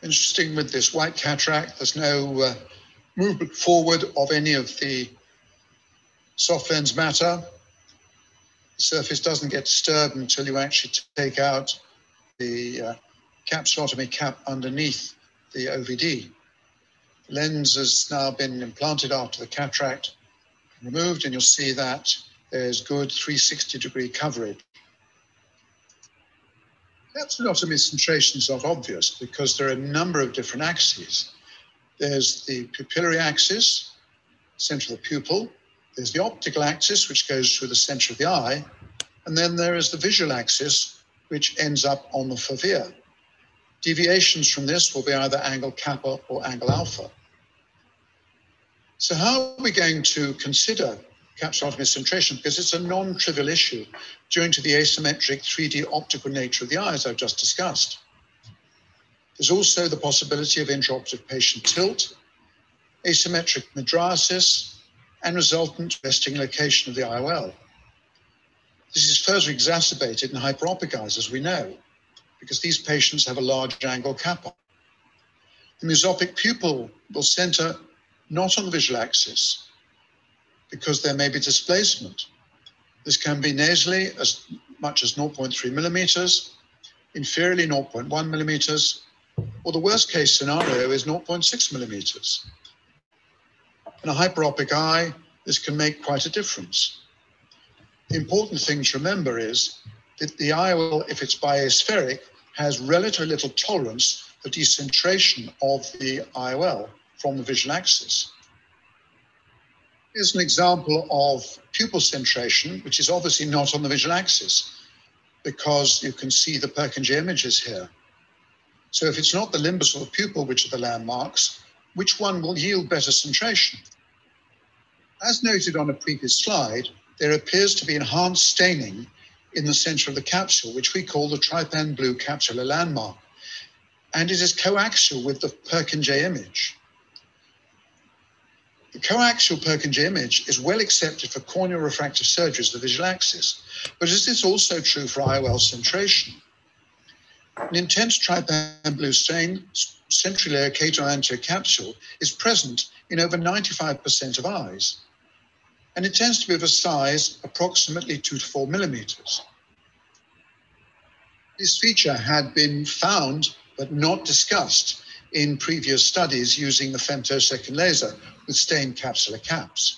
Interesting with this white cataract, there's no uh, movement forward of any of the soft lens matter. The surface doesn't get disturbed until you actually take out the uh, capsulotomy cap underneath the OVD. The lens has now been implanted after the cataract removed, and you'll see that there's good 360 degree coverage. Capsulotomy centration is obvious because there are a number of different axes. There's the pupillary axis, center of the pupil. There's the optical axis, which goes through the center of the eye. And then there is the visual axis, which ends up on the fovea. Deviations from this will be either angle kappa or angle alpha. So how are we going to consider capsulotomy centration? Because it's a non-trivial issue due to the asymmetric 3D optical nature of the eye, as I've just discussed. There's also the possibility of intraoperative patient tilt, asymmetric mydriasis, and resultant resting location of the IOL. This is further exacerbated in hyperopic eyes, as we know, because these patients have a large angle kappa. The mesopic pupil will center not on the visual axis, because there may be displacement. This can be nasally as much as 0.3 millimeters, inferiorly 0.1 millimeters, or the worst case scenario is 0.6 millimeters. In a hyperopic eye, this can make quite a difference. The important thing to remember is that the IOL, if it's biaspheric, has relatively little tolerance for decentration of the IOL from the visual axis. Here's an example of pupil centration, which is obviously not on the visual axis because you can see the Purkinje images here. So if it's not the limbus or the pupil, which are the landmarks, which one will yield better centration? As noted on a previous slide, there appears to be enhanced staining in the center of the capsule, which we call the trypan blue capsular landmark. And it is coaxial with the Purkinje image. The coaxial j image is well accepted for corneal refractive surgeries the visual axis, but is this also true for IOL centration? An intense trypan blue stain, centrally located anterior capsule, is present in over 95% of eyes, and it tends to be of a size approximately two to four millimeters. This feature had been found but not discussed in previous studies using the femtosecond laser with stained capsular caps.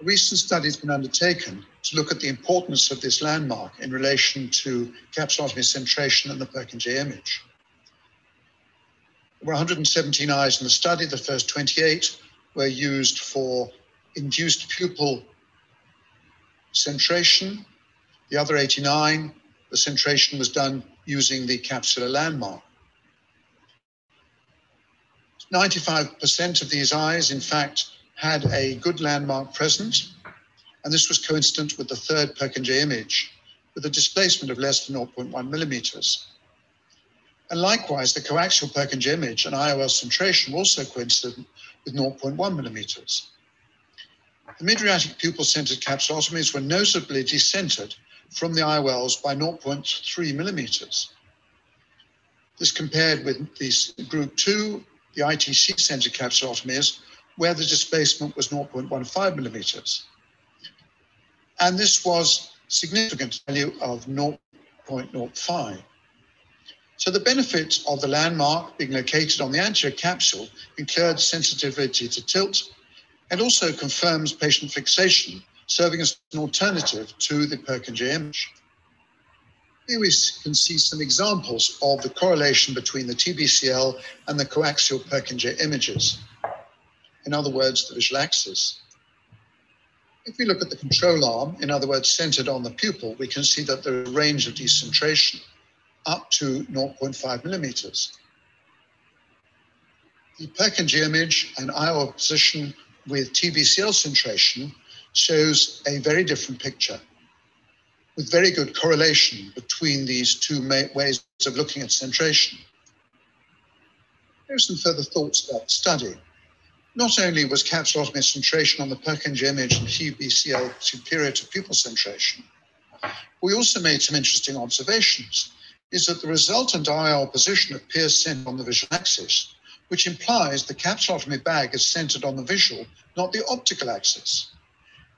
A recent study has been undertaken to look at the importance of this landmark in relation to capsulotomy centration and the Purkinje image. There were 117 eyes in the study. The first 28 were used for induced pupil centration. The other 89, the centration was done using the capsular landmark. 95% of these eyes, in fact, had a good landmark present, and this was coincident with the third Purkinje image, with a displacement of less than 0.1 millimeters. And likewise, the coaxial Purkinje image and IOL centration were also coincident with 0.1 millimeters. The mydriatic pupil-centered capsulotomies were notably decentered from the IOLs by 0.3 millimeters. This compared with the group two, the ITC-centered capsulotomies, where the displacement was 0.15 millimeters. And this was significant value of 0.05. So the benefit of the landmark being located on the anterior capsule includes sensitivity to tilt and also confirms patient fixation, serving as an alternative to the Purkinje image. Here we can see some examples of the correlation between the TBCL and the coaxial Purkinje images. In other words, the visual axis. If we look at the control arm, in other words, centered on the pupil, we can see that there is a range of decentration up to 0.5 millimeters. The Purkinje image and IOL position with TBCL centration shows a very different picture with very good correlation between these two ways of looking at centration. Here are some further thoughts about the study. Not only was capsulotomy centration on the Purkinje image and TBCL superior to pupil centration, we also made some interesting observations. Is that the resultant IOL position appears centered on the visual axis, which implies the capsulotomy bag is centered on the visual, not the optical axis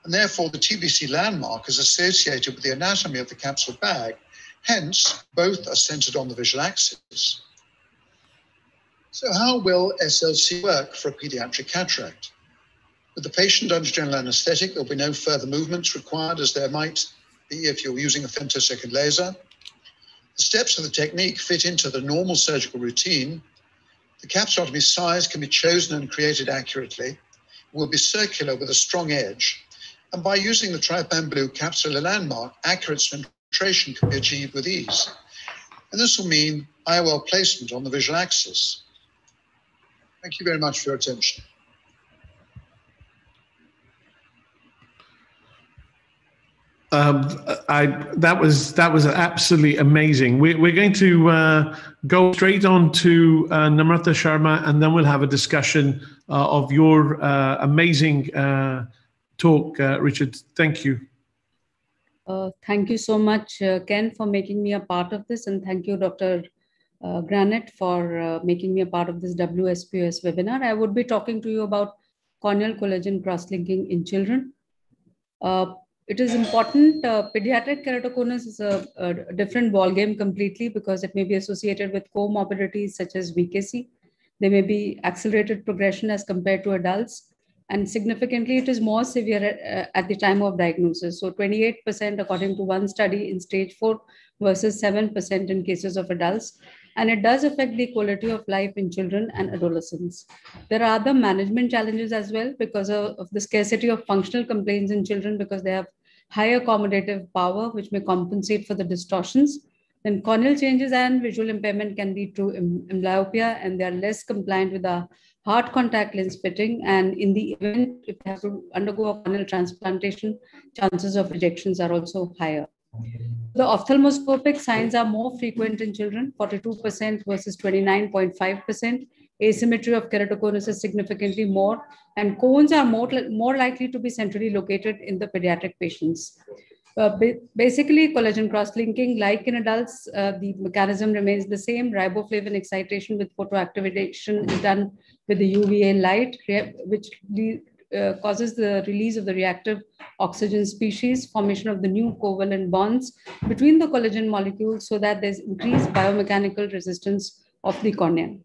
and therefore the TBC landmark is associated with the anatomy of the capsule bag. Hence, both are centered on the visual axis. So, how will SLC work for a pediatric cataract? With the patient under general anesthetic, there will be no further movements required as there might be if you're using a femtosecond laser. The steps of the technique fit into the normal surgical routine. The capsulotomy size can be chosen and created accurately, will be circular with a strong edge, and by using the trypan blue capsular landmark, accurate centration can be achieved with ease. And this will mean IOL placement on the visual axis. Thank you very much for your attention. Um, I, that was that was absolutely amazing. We, are going to uh, go straight on to uh, Namrata Sharma, and then we'll have a discussion uh, of your uh, amazing uh, talk, uh, Richard. Thank you. Thank you so much, Ken, for making me a part of this. And thank you, Dr. Uh, Granet, for making me a part of this WSPOS webinar. I would be talking to you about corneal collagen cross-linking in children. Uh, it is important. pediatric keratoconus is a, a different ballgame completely because it may be associated with comorbidities such as VKC. There may be accelerated progression as compared to adults and significantly it is more severe at, uh, at, the time of diagnosis so 28% according to one study in stage 4 versus 7% in cases of adults and it does affect the quality of life in children and adolescents there are other management challenges as well because of, of the scarcity of functional complaints in children because they have higher accommodative power which may compensate for the distortions then corneal changes and visual impairment can lead to amblyopia and they are less compliant with the hard contact lens fitting. And in the event if they have to undergo a corneal transplantation, chances of rejections are also higher. The ophthalmoscopic signs are more frequent in children, 42% versus 29.5%. Asymmetry of keratoconus is significantly more, and cones are more, more likely to be centrally located in the pediatric patients. Uh, basically, collagen cross-linking, like in adults, uh, the mechanism remains the same. Riboflavin excitation with photoactivation is done with the UVA light, which uh, causes the release of the reactive oxygen species, formation of the new covalent bonds between the collagen molecules so that there's increased biomechanical resistance of the cornea.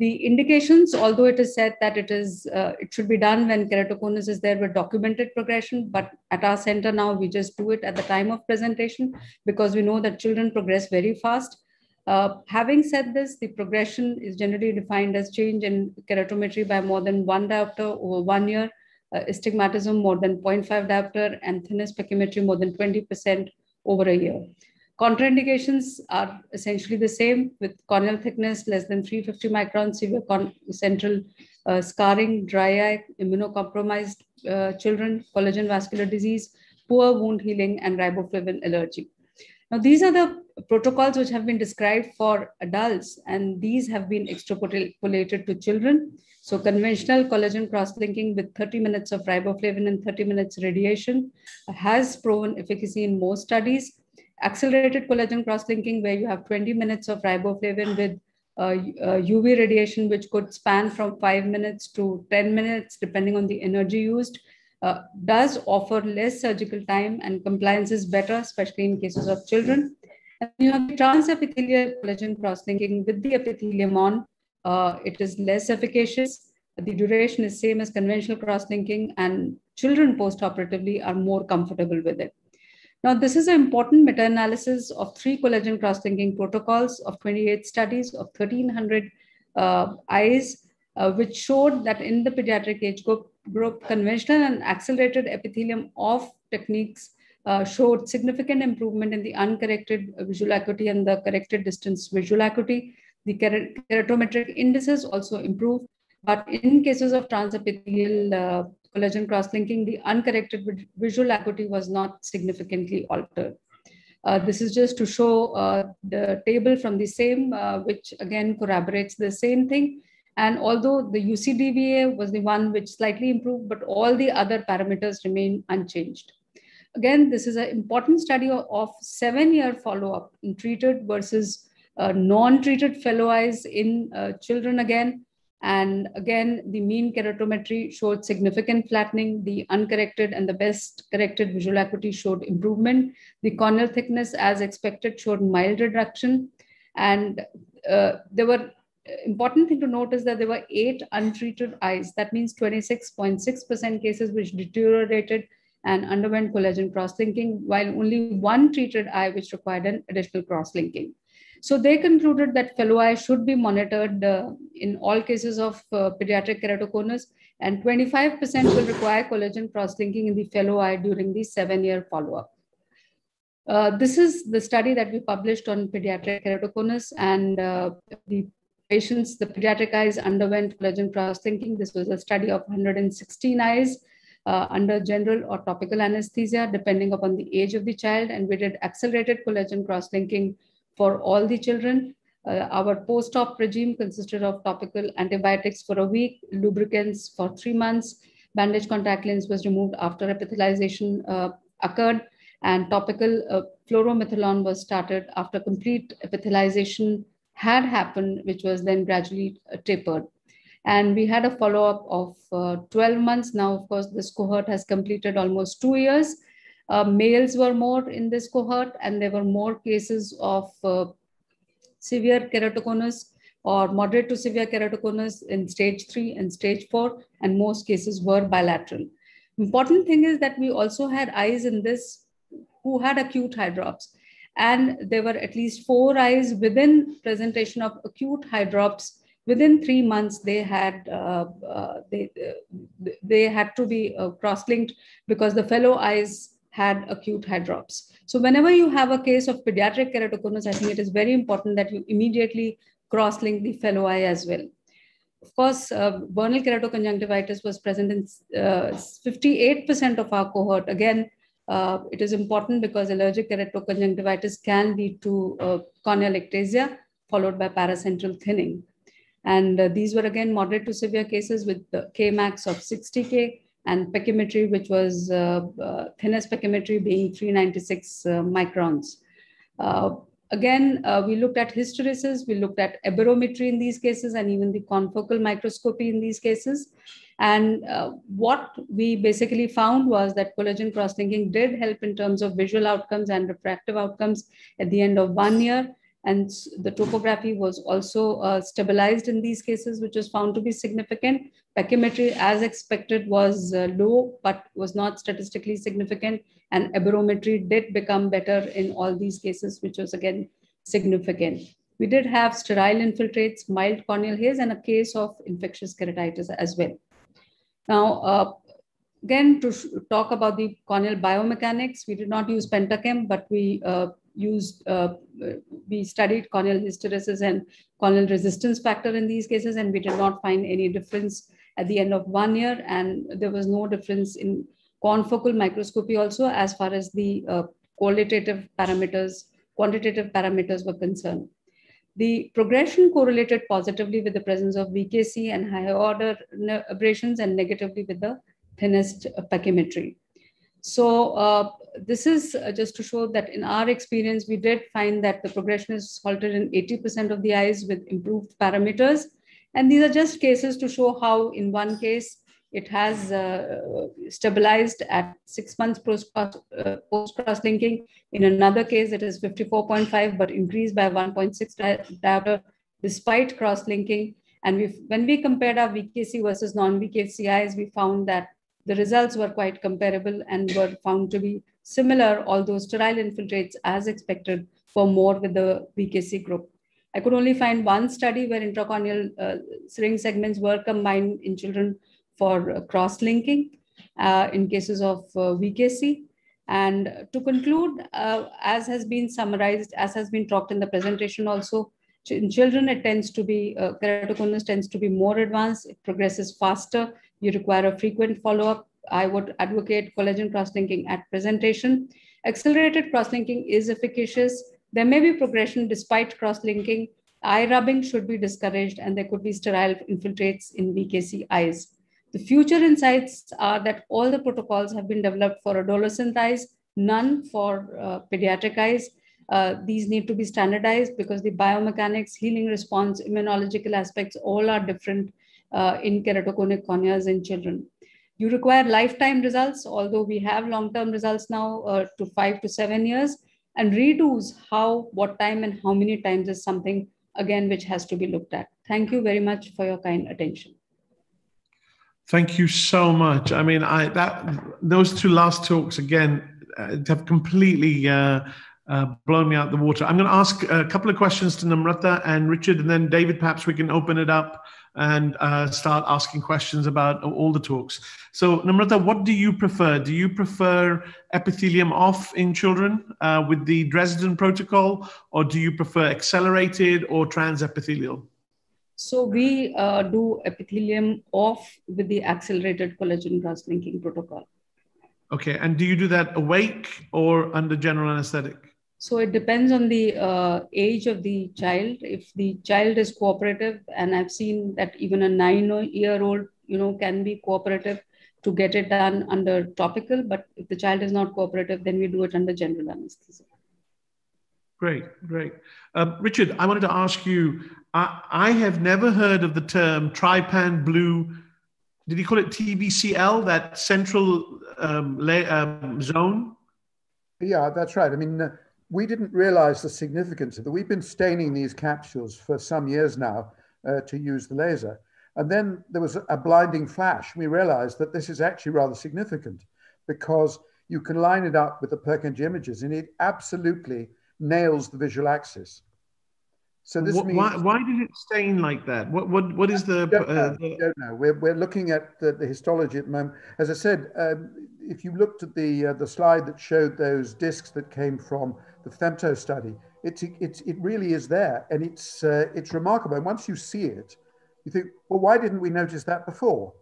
The indications, although it is said that it is uh, it should be done when keratoconus is there with documented progression, but at our center now we just do it at the time of presentation because we know that children progress very fast. Uh, having said this, the progression is generally defined as change in keratometry by more than one diopter over one year, uh, astigmatism more than 0.5 diopter, and thinness pachymetry more than 20% over a year. Contraindications are essentially the same with corneal thickness less than 350 microns, severe central uh, scarring, dry eye, immunocompromised uh, children, collagen vascular disease, poor wound healing, and riboflavin allergy. Now, these are the protocols which have been described for adults, and these have been extrapolated to children. So, conventional collagen cross-linking with 30 minutes of riboflavin and 30 minutes radiation has proven efficacy in most studies accelerated collagen cross-linking where you have 20 minutes of riboflavin with UV radiation, which could span from five minutes to 10 minutes, depending on the energy used, uh, does offer less surgical time and compliance is better, especially in cases of children. And you have the transepithelial collagen cross-linking with the epithelium on. Uh, it is less efficacious. The duration is same as conventional cross-linking and children post-operatively are more comfortable with it. Now, this is an important meta-analysis of three collagen cross-linking protocols of 28 studies of 1,300 uh, eyes, uh, which showed that in the pediatric age group, group conventional and accelerated epithelium off techniques uh, showed significant improvement in the uncorrected visual acuity and the corrected distance visual acuity. The keratometric indices also improved, but in cases of transepithelial uh, collagen cross-linking, the uncorrected visual acuity was not significantly altered. Uh, this is just to show uh, the table from the same, uh, which again corroborates the same thing. And although the UCDVA was the one which slightly improved, but all the other parameters remain unchanged. Again, this is an important study of, seven-year follow-up in treated versus uh, non-treated fellow eyes in uh, children again. And again, the mean keratometry showed significant flattening. The uncorrected and the best corrected visual acuity showed improvement. The corneal thickness, as expected, showed mild reduction. And uh, there were important thing to note is that there were eight untreated eyes. That means 26.6% cases which deteriorated and underwent collagen cross-linking, while only one treated eye which required an additional cross-linking. So they concluded that fellow eye should be monitored uh, in all cases of uh, pediatric keratoconus, and 25% will require collagen cross-linking in the fellow eye during the seven-year follow-up. Uh, this is the study that we published on pediatric keratoconus, and uh, the patients, the pediatric eyes underwent collagen cross-linking. This was a study of 116 eyes uh, under general or topical anesthesia, depending upon the age of the child. And we did accelerated collagen cross-linking for all the children. Uh, our post-op regime consisted of topical antibiotics for a week, lubricants for three months, bandage contact lens was removed after epithelialization uh, occurred, and topical uh, fluorometholone was started after complete epithelialization had happened, which was then gradually uh, tapered. And we had a follow-up of uh, 12 months. Now, of course, this cohort has completed almost two years. Uh, males were more in this cohort, and there were more cases of uh, severe keratoconus or moderate to severe keratoconus in stage three and stage four, and most cases were bilateral. Important thing is that we also had eyes in this who had acute hydrops and there were at least four eyes within presentation of acute hydrops within three months they had uh, uh, they uh, they had to be uh, cross-linked because the fellow eyes had acute hydrops so whenever you have a case of pediatric keratoconus i think it is very important that you immediately cross-link the fellow eye as well of course, uh, vernal keratoconjunctivitis was present in 58% uh, of our cohort. Again, uh, it is important because allergic keratoconjunctivitis can lead to uh, corneal ectasia followed by paracentral thinning. And uh, these were again moderate to severe cases with the Kmax of 60K and pachymetry, which was uh, uh, thinnest pachymetry being 396 uh, microns. Again, uh, we looked at hysteresis, we looked at aberrometry in these cases, and even the confocal microscopy in these cases. And uh, what we basically found was that collagen cross-linking did help in terms of visual outcomes and refractive outcomes at the end of one year. And the topography was also uh, stabilized in these cases, which was found to be significant. Pachymetry, as expected, was uh, low, but was not statistically significant. And aberrometry did become better in all these cases, which was again significant. We did have sterile infiltrates, mild corneal haze, and a case of infectious keratitis as well. Now, uh, again, to talk about the corneal biomechanics, we did not use Pentacam, but we uh, used, uh, we studied corneal hysteresis and corneal resistance factor in these cases, and we did not find any difference at the end of one year. And there was no difference in confocal microscopy also as far as the uh, qualitative parameters, quantitative parameters were concerned. The progression correlated positively with the presence of VKC and higher order aberrations and negatively with the thinnest pachymetry. So uh, this is uh, just to show that in our experience, we did find that the progression is halted in 80% of the eyes with improved parameters. And these are just cases to show how in one case, it has uh, stabilized at six months post, uh, cross linking. In another case, it is 54.5, but increased by 1.6 diopter despite cross linking. And when we compared our VKC versus non VKC eyes, we found that the results were quite comparable and were found to be similar, although sterile infiltrates as expected for more with the VKC group. I could only find one study where intracorneal uh, syringe segments were combined in children for uh, cross-linking uh, in cases of uh, VKC. And to conclude, uh, as has been summarized, as has been talked in the presentation also, in children, it tends to be, uh, keratoconus tends to be more advanced, it progresses faster, you require a frequent follow-up. I would advocate collagen cross-linking at presentation. Accelerated cross-linking is efficacious. There may be progression despite cross-linking. Eye rubbing should be discouraged and there could be sterile infiltrates in VKC eyes. The future insights are that all the protocols have been developed for adolescent eyes, none for uh, pediatric eyes. Uh, these need to be standardized because the biomechanics, healing response, immunological aspects all are different uh, in keratoconic corneas in children. You require lifetime results, although we have long-term results now uh, to five to seven years. And redos how, what time, and how many times is something, again, which has to be looked at. Thank you very much for your kind attention. Thank you so much. I mean, I that those two last talks again uh, have completely uh, uh, blown me out the water. I'm going to ask a couple of questions to Namrata and Richard, and then David. Perhaps we can open it up and uh, start asking questions about all the talks. So, Namrata, what do you prefer? Do you prefer epithelium off in children uh, with the Dresden protocol, or do you prefer accelerated or transepithelial? So we uh, do epithelium off with the accelerated collagen cross-linking protocol. Okay, and do you do that awake or under general anesthetic? So it depends on the uh, age of the child. If the child is cooperative, and I've seen that even a nine-year-old, you know, can be cooperative to get it done under topical. But if the child is not cooperative, then we do it under general anesthesia. Great, great. Uh, Richard, I wanted to ask you. I, I have never heard of the term trypan blue. Did he call it TBCL? That central um, um, zone. Yeah, that's right. I mean. We didn't realize the significance of it. We've been staining these capsules for some years now uh, to use the laser. And then there was a blinding flash. We realized that this is actually rather significant because you can line it up with the Purkinje images and it absolutely nails the visual axis. So this means why, why did it stain like that? What what what is the? Don't know, uh, the... don't know. We're we're looking at the, the histology at the moment. As I said, um, if you looked at the uh, the slide that showed those discs that came from the femto study, it's, it's, it really is there. And it's, uh, it's remarkable. And once you see it, you think, well, why didn't we notice that before?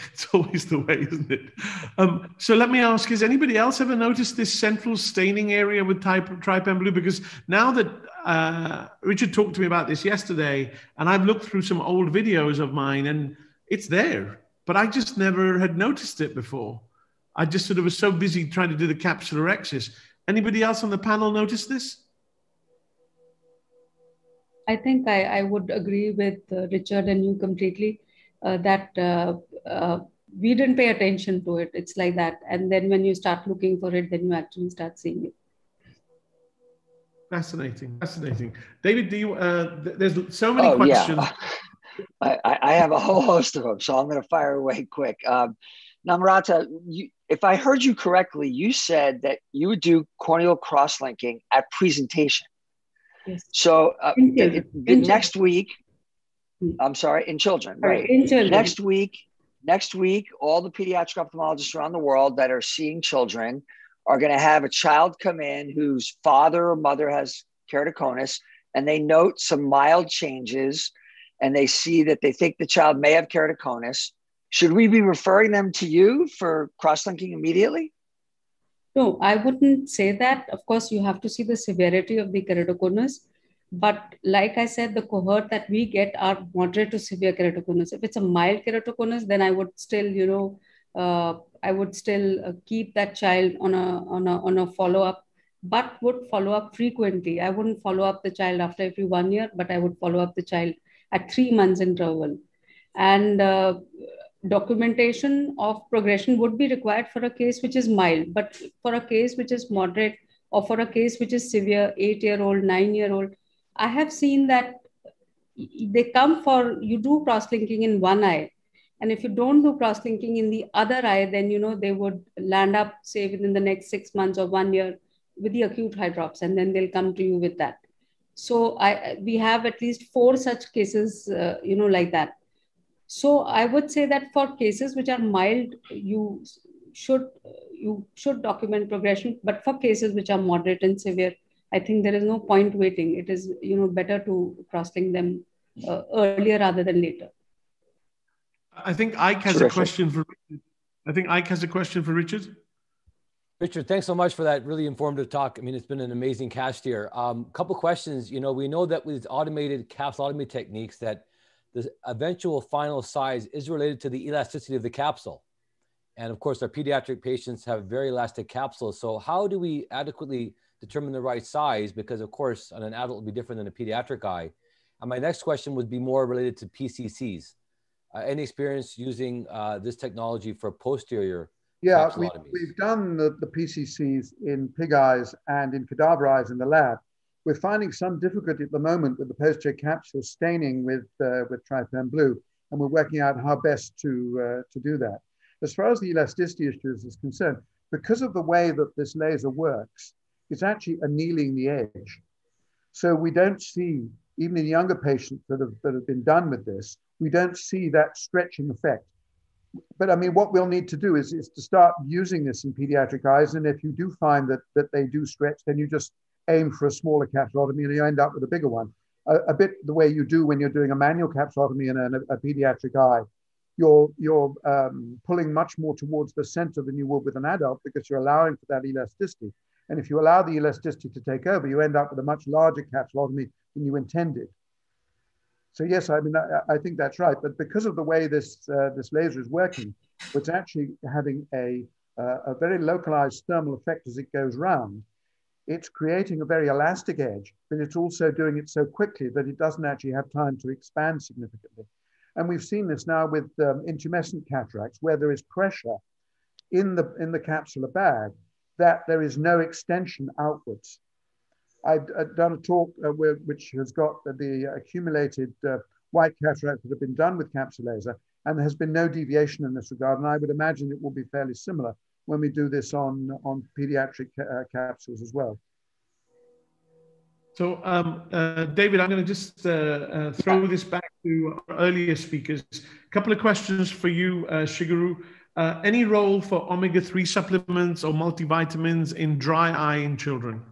It's always the way, isn't it? Um, so let me ask: Has anybody else ever noticed this central staining area with type trypan blue? Because now that uh, Richard talked to me about this yesterday, and I've looked through some old videos of mine, and it's there, but I just never had noticed it before. I just sort of was so busy trying to do the capsulorhexis. Anybody else on the panel notice this? I think I, I would agree with uh, Richard and you completely uh, that uh, uh, we didn't pay attention to it. It's like that. And then when you start looking for it, then you actually start seeing it. Fascinating, fascinating. David, do you? Uh, there's so many oh, questions. Yeah. I, I, have a whole host of them, so I'm going to fire away quick. Um, Namrata, you, if I heard you correctly, you said that you would do corneal cross linking at presentation. Yes. So uh, it, it, next week, hmm. I'm sorry, in children, right? In children. Next week, next week, all the pediatric ophthalmologists around the world that are seeing children are going to have a child come in whose father or mother has keratoconus, and they note some mild changes, and they see that they think the child may have keratoconus should we be referring them to you for cross linking immediately? No, I wouldn't say that. Of course, you have to see the severity of the keratoconus. But like I said, the cohort that we get are moderate to severe keratoconus. If it's a mild keratoconus, then I would still, you know, uh, I would still uh, keep that child on a on a on a follow up, but would follow up frequently. I wouldn't follow up the child after every one year, but I would follow up the child at three months interval, and uh, documentation of progression would be required for a case which is mild, but for a case which is moderate or for a case which is severe, eight year old, nine year old, I have seen that they come for you do cross linking in one eye. And if you don't do cross linking in the other eye then you know they would land up say within the next six months or one year with the acute hydrops and then they'll come to you with that. So i we have at least four such cases uh, you know like that. So i would say that for cases which are mild you should you should document progression but for cases which are moderate and severe I think there is no point waiting. It is you know better to cross-link them uh, earlier rather than later. I think Ike has Terrific. a question for. I think Ike has a question for Richard. Richard, thanks so much for that really informative talk. I mean, it's been an amazing cast here. A um, couple questions. You know, we know that with automated capsulotomy techniques, that the eventual final size is related to the elasticity of the capsule. And of course, our pediatric patients have very elastic capsules. So, how do we adequately determine the right size because of course on an adult will be different than a pediatric eye. And my next question would be more related to PCCs. Uh, any experience using uh, this technology for posterior? Yeah, we, we've done the, the PCCs in pig eyes and in cadaver eyes in the lab. We're finding some difficulty at the moment with the posterior capsule staining with, uh, with trypan blue, and we're working out how best to, uh, to do that. As far as the elasticity issues is concerned, because of the way that this laser works, it's actually annealing the edge. So we don't see, even in younger patients that have, that have been done with this, we don't see that stretching effect. But I mean, what we'll need to do is, is to start using this in pediatric eyes. And if you do find that, that they do stretch, then you just aim for a smaller capsulotomy and you end up with a bigger one. A, a bit the way you do when you're doing a manual capsulotomy in a, a pediatric eye. You're, you're um, pulling much more towards the center than you would with an adult because you're allowing for that elasticity. And if you allow the elasticity to take over, you end up with a much larger capsulotomy than you intended. So yes, I mean, I, I think that's right. But because of the way this, uh, this laser is working, it's actually having a, uh, a very localized thermal effect as it goes round. It's creating a very elastic edge, but it's also doing it so quickly that it doesn't actually have time to expand significantly. And we've seen this now with um, intumescent cataracts, where there is pressure in the, in the capsular bag that there is no extension outwards. I've, done a talk uh, which has got the accumulated uh, white cataracts that have been done with capsule laser, and there has been no deviation in this regard. And I would imagine it will be fairly similar when we do this on, on pediatric uh, capsules as well. So, um, uh, David, I'm going to just uh, uh, throw this back to our earlier speakers. A couple of questions for you, Shigeru. Uh, any role for omega-3 supplements or multivitamins in dry eye in children?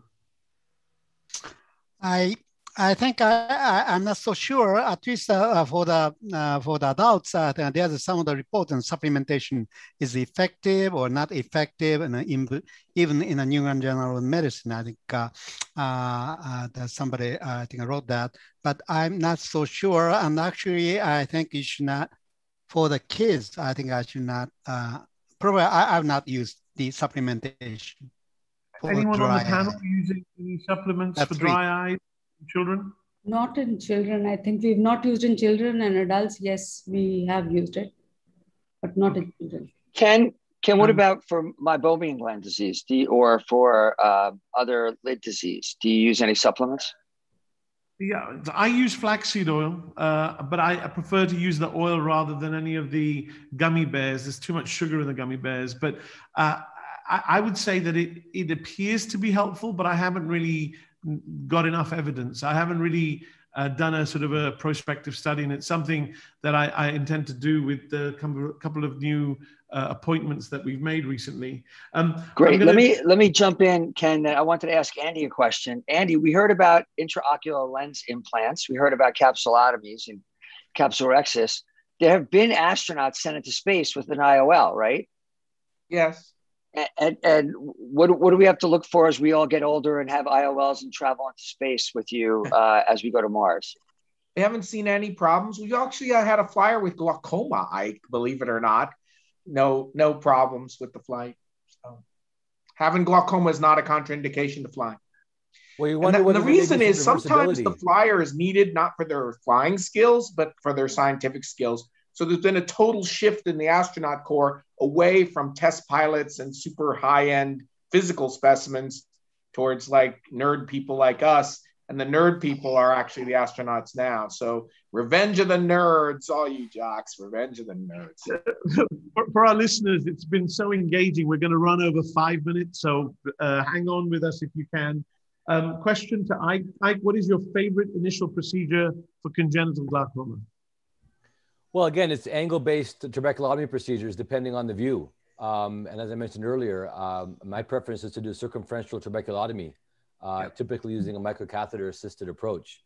I I think I, I am not so sure. At least uh, for the uh, for the adults, uh, there's some of the reports on supplementation is effective or not effective, and in, even in a New England Journal of Medicine, I think uh, uh, that somebody I think wrote that. But I'm not so sure. And actually, I think you should not for the kids, I think I should not, uh, probably I, have not used the supplementation. Anyone on the panel eye. using any supplements That's for dry eyes, in children? Not in children. I think we've not used in children and adults. Yes, we have used it, but not in children. Ken, Ken, what um, about for meibomian gland disease do you, or for uh, other lid disease? Do you use any supplements? Yeah, I use flaxseed oil, uh, but I, I, prefer to use the oil rather than any of the gummy bears. There's too much sugar in the gummy bears. But uh, I, I, would say that it, it appears to be helpful, but I haven't really got enough evidence. I haven't really uh, done a sort of a prospective study, and it's something that I, I intend to do with a couple of new uh, appointments that we've made recently. Um, Great. Gonna... Let me let me jump in, Ken. I wanted to ask Andy a question. Andy, we heard about intraocular lens implants. We heard about capsulotomies and capsulorhexis. There have been astronauts sent into space with an IOL, right? Yes. And, and, and what, what do we have to look for as we all get older and have IOLs and travel into space with you uh, as we go to Mars? I haven't seen any problems. We actually uh, had a flyer with glaucoma, I believe it or not, no no problems with the flight. So having glaucoma is not a contraindication to flying. Well, you wonder the, the reason is sometimes the flyer is needed not for their flying skills, but for their scientific skills. So there's been a total shift in the astronaut corps away from test pilots and super high end physical specimens towards like nerd people like us and the nerd people are actually the astronauts now. So revenge of the nerds, all you jocks, revenge of the nerds. for, for, our listeners, it's been so engaging. We're going to run over five minutes, so uh, hang on with us if you can. Um, question to Ike. Ike, what is your favorite initial procedure for congenital glaucoma? Well, again, it's angle-based trabeculotomy procedures depending on the view. Um, and as I mentioned earlier, um, my preference is to do circumferential trabeculotomy uh, typically using a microcatheter assisted approach.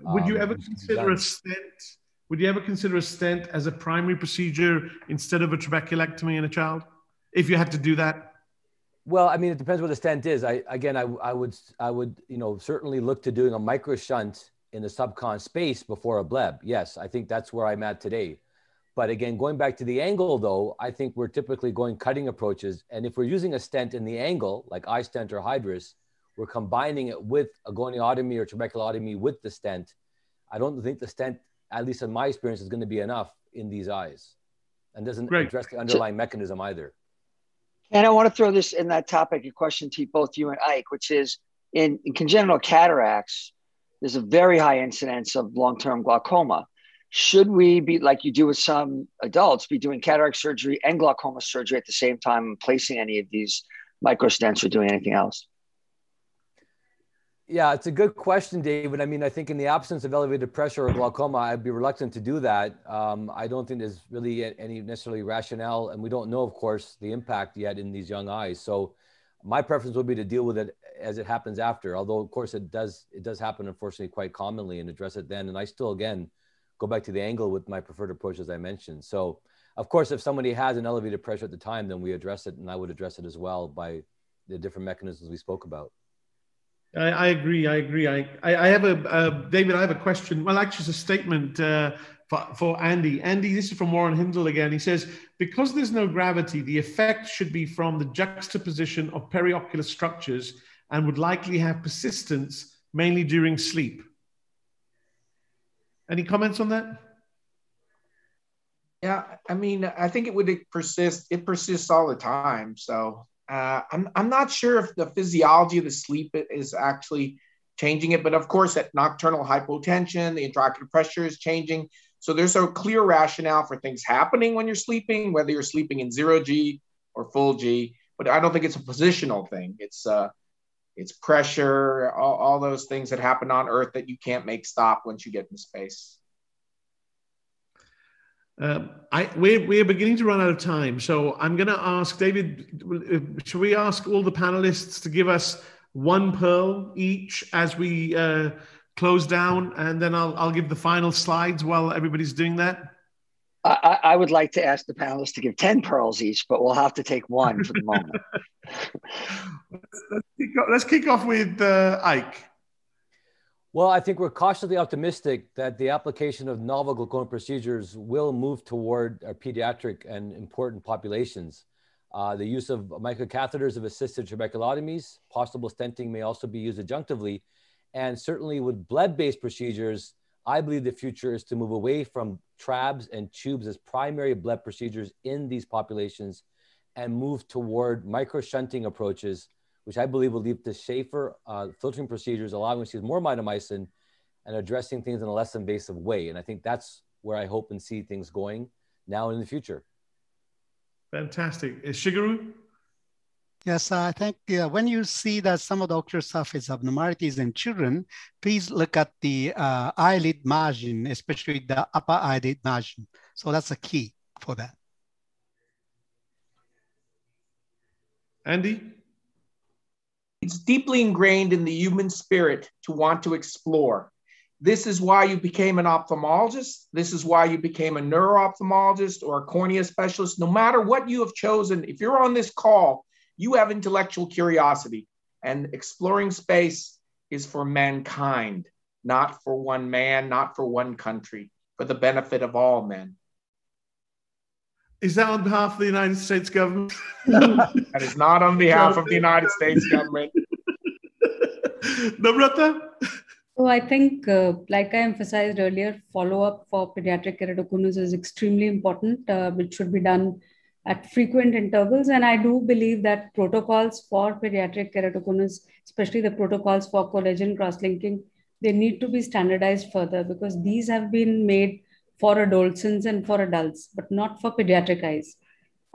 Would you um, ever consider a stent? Would you ever consider a stent as a primary procedure instead of a trabeculectomy in a child, if you had to do that? Well, I mean, it depends what the stent is. I again, I, I would, I would, you know, certainly look to doing a micro shunt in the subcon space before a bleb. Yes, I think that's where I'm at today. But again, going back to the angle, though, I think we're typically going cutting approaches. And if we're using a stent in the angle, like iStent or Hydrus, we're combining it with a goniotomy or trabeculotomy with the stent. I don't think the stent, at least in my experience, is going to be enough in these eyes and doesn't Great. address the underlying so, mechanism either. And I want to throw this in that topic, a question to both you and Ike, which is in, in congenital cataracts, there's a very high incidence of long-term glaucoma. Should we be like you do with some adults, be doing cataract surgery and glaucoma surgery at the same time and placing any of these microstents or doing anything else? Yeah, it's a good question, David. I mean, I think in the absence of elevated pressure or glaucoma, I'd be reluctant to do that. Um, I don't think there's really any necessarily rationale, and we don't know, of course, the impact yet in these young eyes. So, my preference would be to deal with it as it happens after. Although, of course, it does it does happen, unfortunately, quite commonly, and address it then. And I still, again, go back to the angle with my preferred approach, as I mentioned. So, of course, if somebody has an elevated pressure at the time, then we address it, and I would address it as well by the different mechanisms we spoke about. I, I agree. I agree. I, I, have a, uh, David, I have a question. Well, actually, it's a statement uh, for, for Andy. Andy, this is from Warren Hindle again. He says, because there's no gravity, the effect should be from the juxtaposition of periocular structures and would likely have persistence mainly during sleep. Any comments on that? Yeah, I mean, I think it would persist. It persists all the time. So uh, I'm, I'm not sure if the physiology of the sleep is actually changing it, but of course, that nocturnal hypotension, the intraocular pressure is changing. So there's a clear rationale for things happening when you're sleeping, whether you're sleeping in zero G or full G. But I don't think it's a positional thing. It's uh, it's pressure, all, all those things that happen on Earth that you can't make stop once you get in space. Um, I, we're, we're beginning to run out of time. So I'm going to ask David, should we ask all the panelists to give us one pearl each as we uh, close down? And then I'll, I'll give the final slides while everybody's doing that. I, I would like to ask the panelists to give 10 pearls each, but we'll have to take one for the moment. let's, kick off, let's, kick off, with uh, Ike. Well, I think we're cautiously optimistic that the application of novel glaucoma procedures will move toward our pediatric and important populations. Uh, the use of microcatheters of assisted trabeculotomies, possible stenting may also be used adjunctively. And certainly with bleb-based procedures, I believe the future is to move away from trabs and tubes as primary bleb procedures in these populations and move toward micro shunting approaches which I believe will lead to safer uh, filtering procedures, allowing us to use more mitomycin and addressing things in a less invasive way. And I think that's where I hope and see things going now and in the future. Fantastic. Is Shigeru? Yes, I think uh, when you see that some of the ocular surface abnormalities in children, please look at the uh, eyelid margin, especially the upper eyelid margin. So that's a key for that. Andy? It's deeply ingrained in the human spirit to want to explore. This is why you became an ophthalmologist. This is why you became a neuro-ophthalmologist or a cornea specialist. No matter what you have chosen, if you're on this call, you have intellectual curiosity. And exploring space is for mankind, not for one man, not for one country, for the benefit of all men. Is that on behalf of the United States government? that is not on behalf of the United States government. Namrata? So I think, uh, like I emphasized earlier, follow-up for pediatric keratoconus is extremely important, uh, which should be done at frequent intervals. And I do believe that protocols for pediatric keratoconus, especially the protocols for collagen cross-linking, they need to be standardized further because these have been made for adolescents and for adults, but not for pediatric eyes.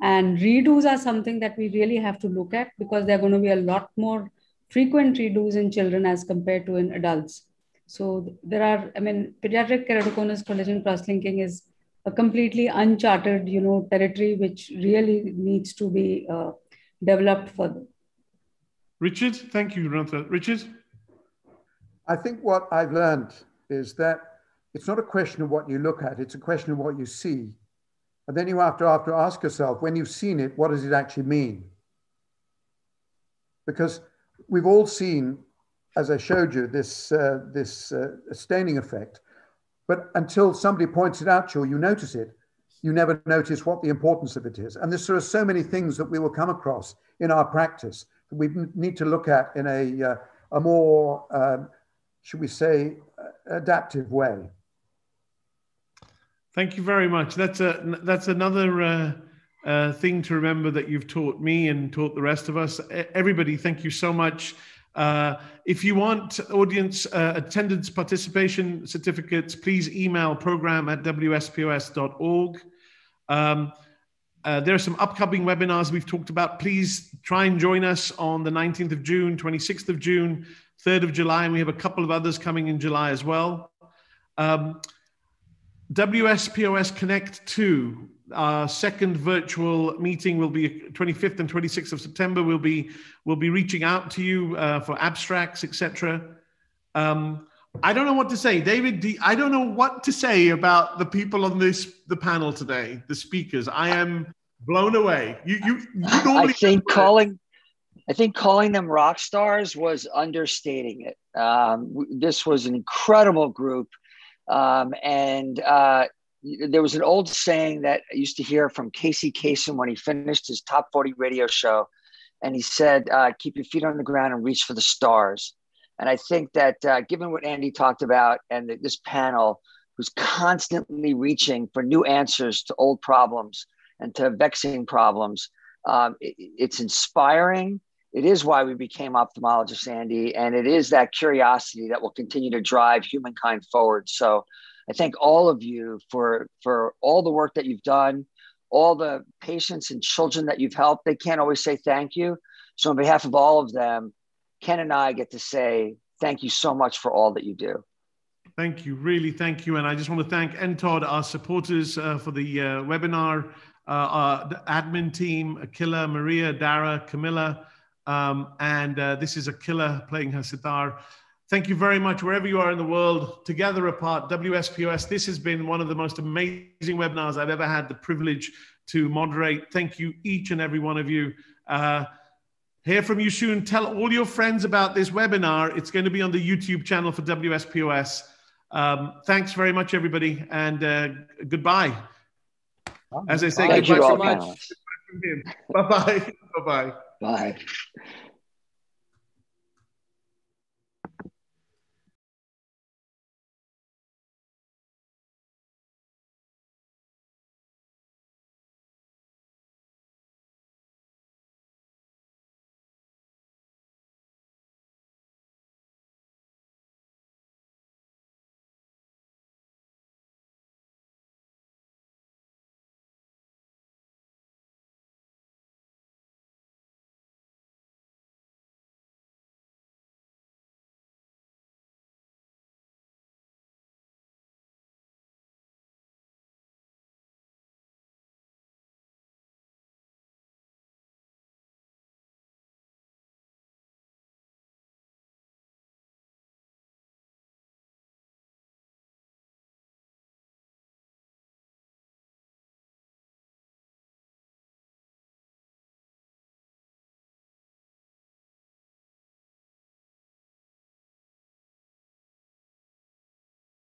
And redos are something that we really have to look at because they're going to be a lot more frequent redos in children as compared to in adults. So there are, I mean, pediatric keratoconus collagen cross-linking is a completely uncharted, you know, territory which really needs to be uh, developed further. Richard, thank you, Rantha. Richard? I think what I've learned is that it's not a question of what you look at, it's a question of what you see. And then you have to, have to ask yourself, when you've seen it, what does it actually mean? Because we've all seen, as I showed you, this, uh, this uh, staining effect. But until somebody points it out to you, you notice it, you never notice what the importance of it is. And there are so many things that we will come across in our practice that we need to look at in a, uh, a more um, should we say, adaptive way. Thank you very much. That's a that's another uh, uh, thing to remember that you've taught me and taught the rest of us. Everybody, thank you so much. Uh, if you want audience uh, attendance participation certificates, please email program at wspos.org. Um, uh, there are some upcoming webinars we've talked about. Please try and join us on the 19th of June, 26th of June, 3rd of July, and we have a couple of others coming in July as well. Um, WSPOS Connect 2, our second virtual meeting will be 25th and 26th of September. We'll be, we'll be reaching out to you uh, for abstracts, etc. Um, I don't know what to say, David. I don't know what to say about the people on this the panel today, the speakers. I am blown away. You, you, you normally I think calling I think calling them rock stars was understating it. Um, this was an incredible group. Um, and uh, there was an old saying that I used to hear from Casey Kasem when he finished his top 40 radio show. And he said, uh, keep your feet on the ground and reach for the stars. And I think that uh, given what Andy talked about and this panel, who's constantly reaching for new answers to old problems and to vexing problems, um, it, it's inspiring it is why we became ophthalmologists, Andy, and it is that curiosity that will continue to drive humankind forward. So I thank all of you for for all the work that you've done, all the patients and children that you've helped. They can't always say thank you. So on behalf of all of them, Ken and I get to say thank you so much for all that you do. Thank you, really, thank you. And I just want to thank NTOD, our supporters uh, for the uh, webinar, uh, our admin team, Akila, Maria, Dara, Camilla, um, and uh, this is Akila playing her sitar. Thank you very much, wherever you are in the world, together apart, WSPOS. This has been one of the most amazing webinars I've ever had the privilege to moderate. Thank you, each and every one of you. Uh, hear from you soon. Tell all your friends about this webinar. It's going to be on the YouTube channel for WSPOS. Um, thanks very much, everybody, and uh, goodbye. As I say, Thank goodbye you so much. Bye bye. Bye bye. Bye.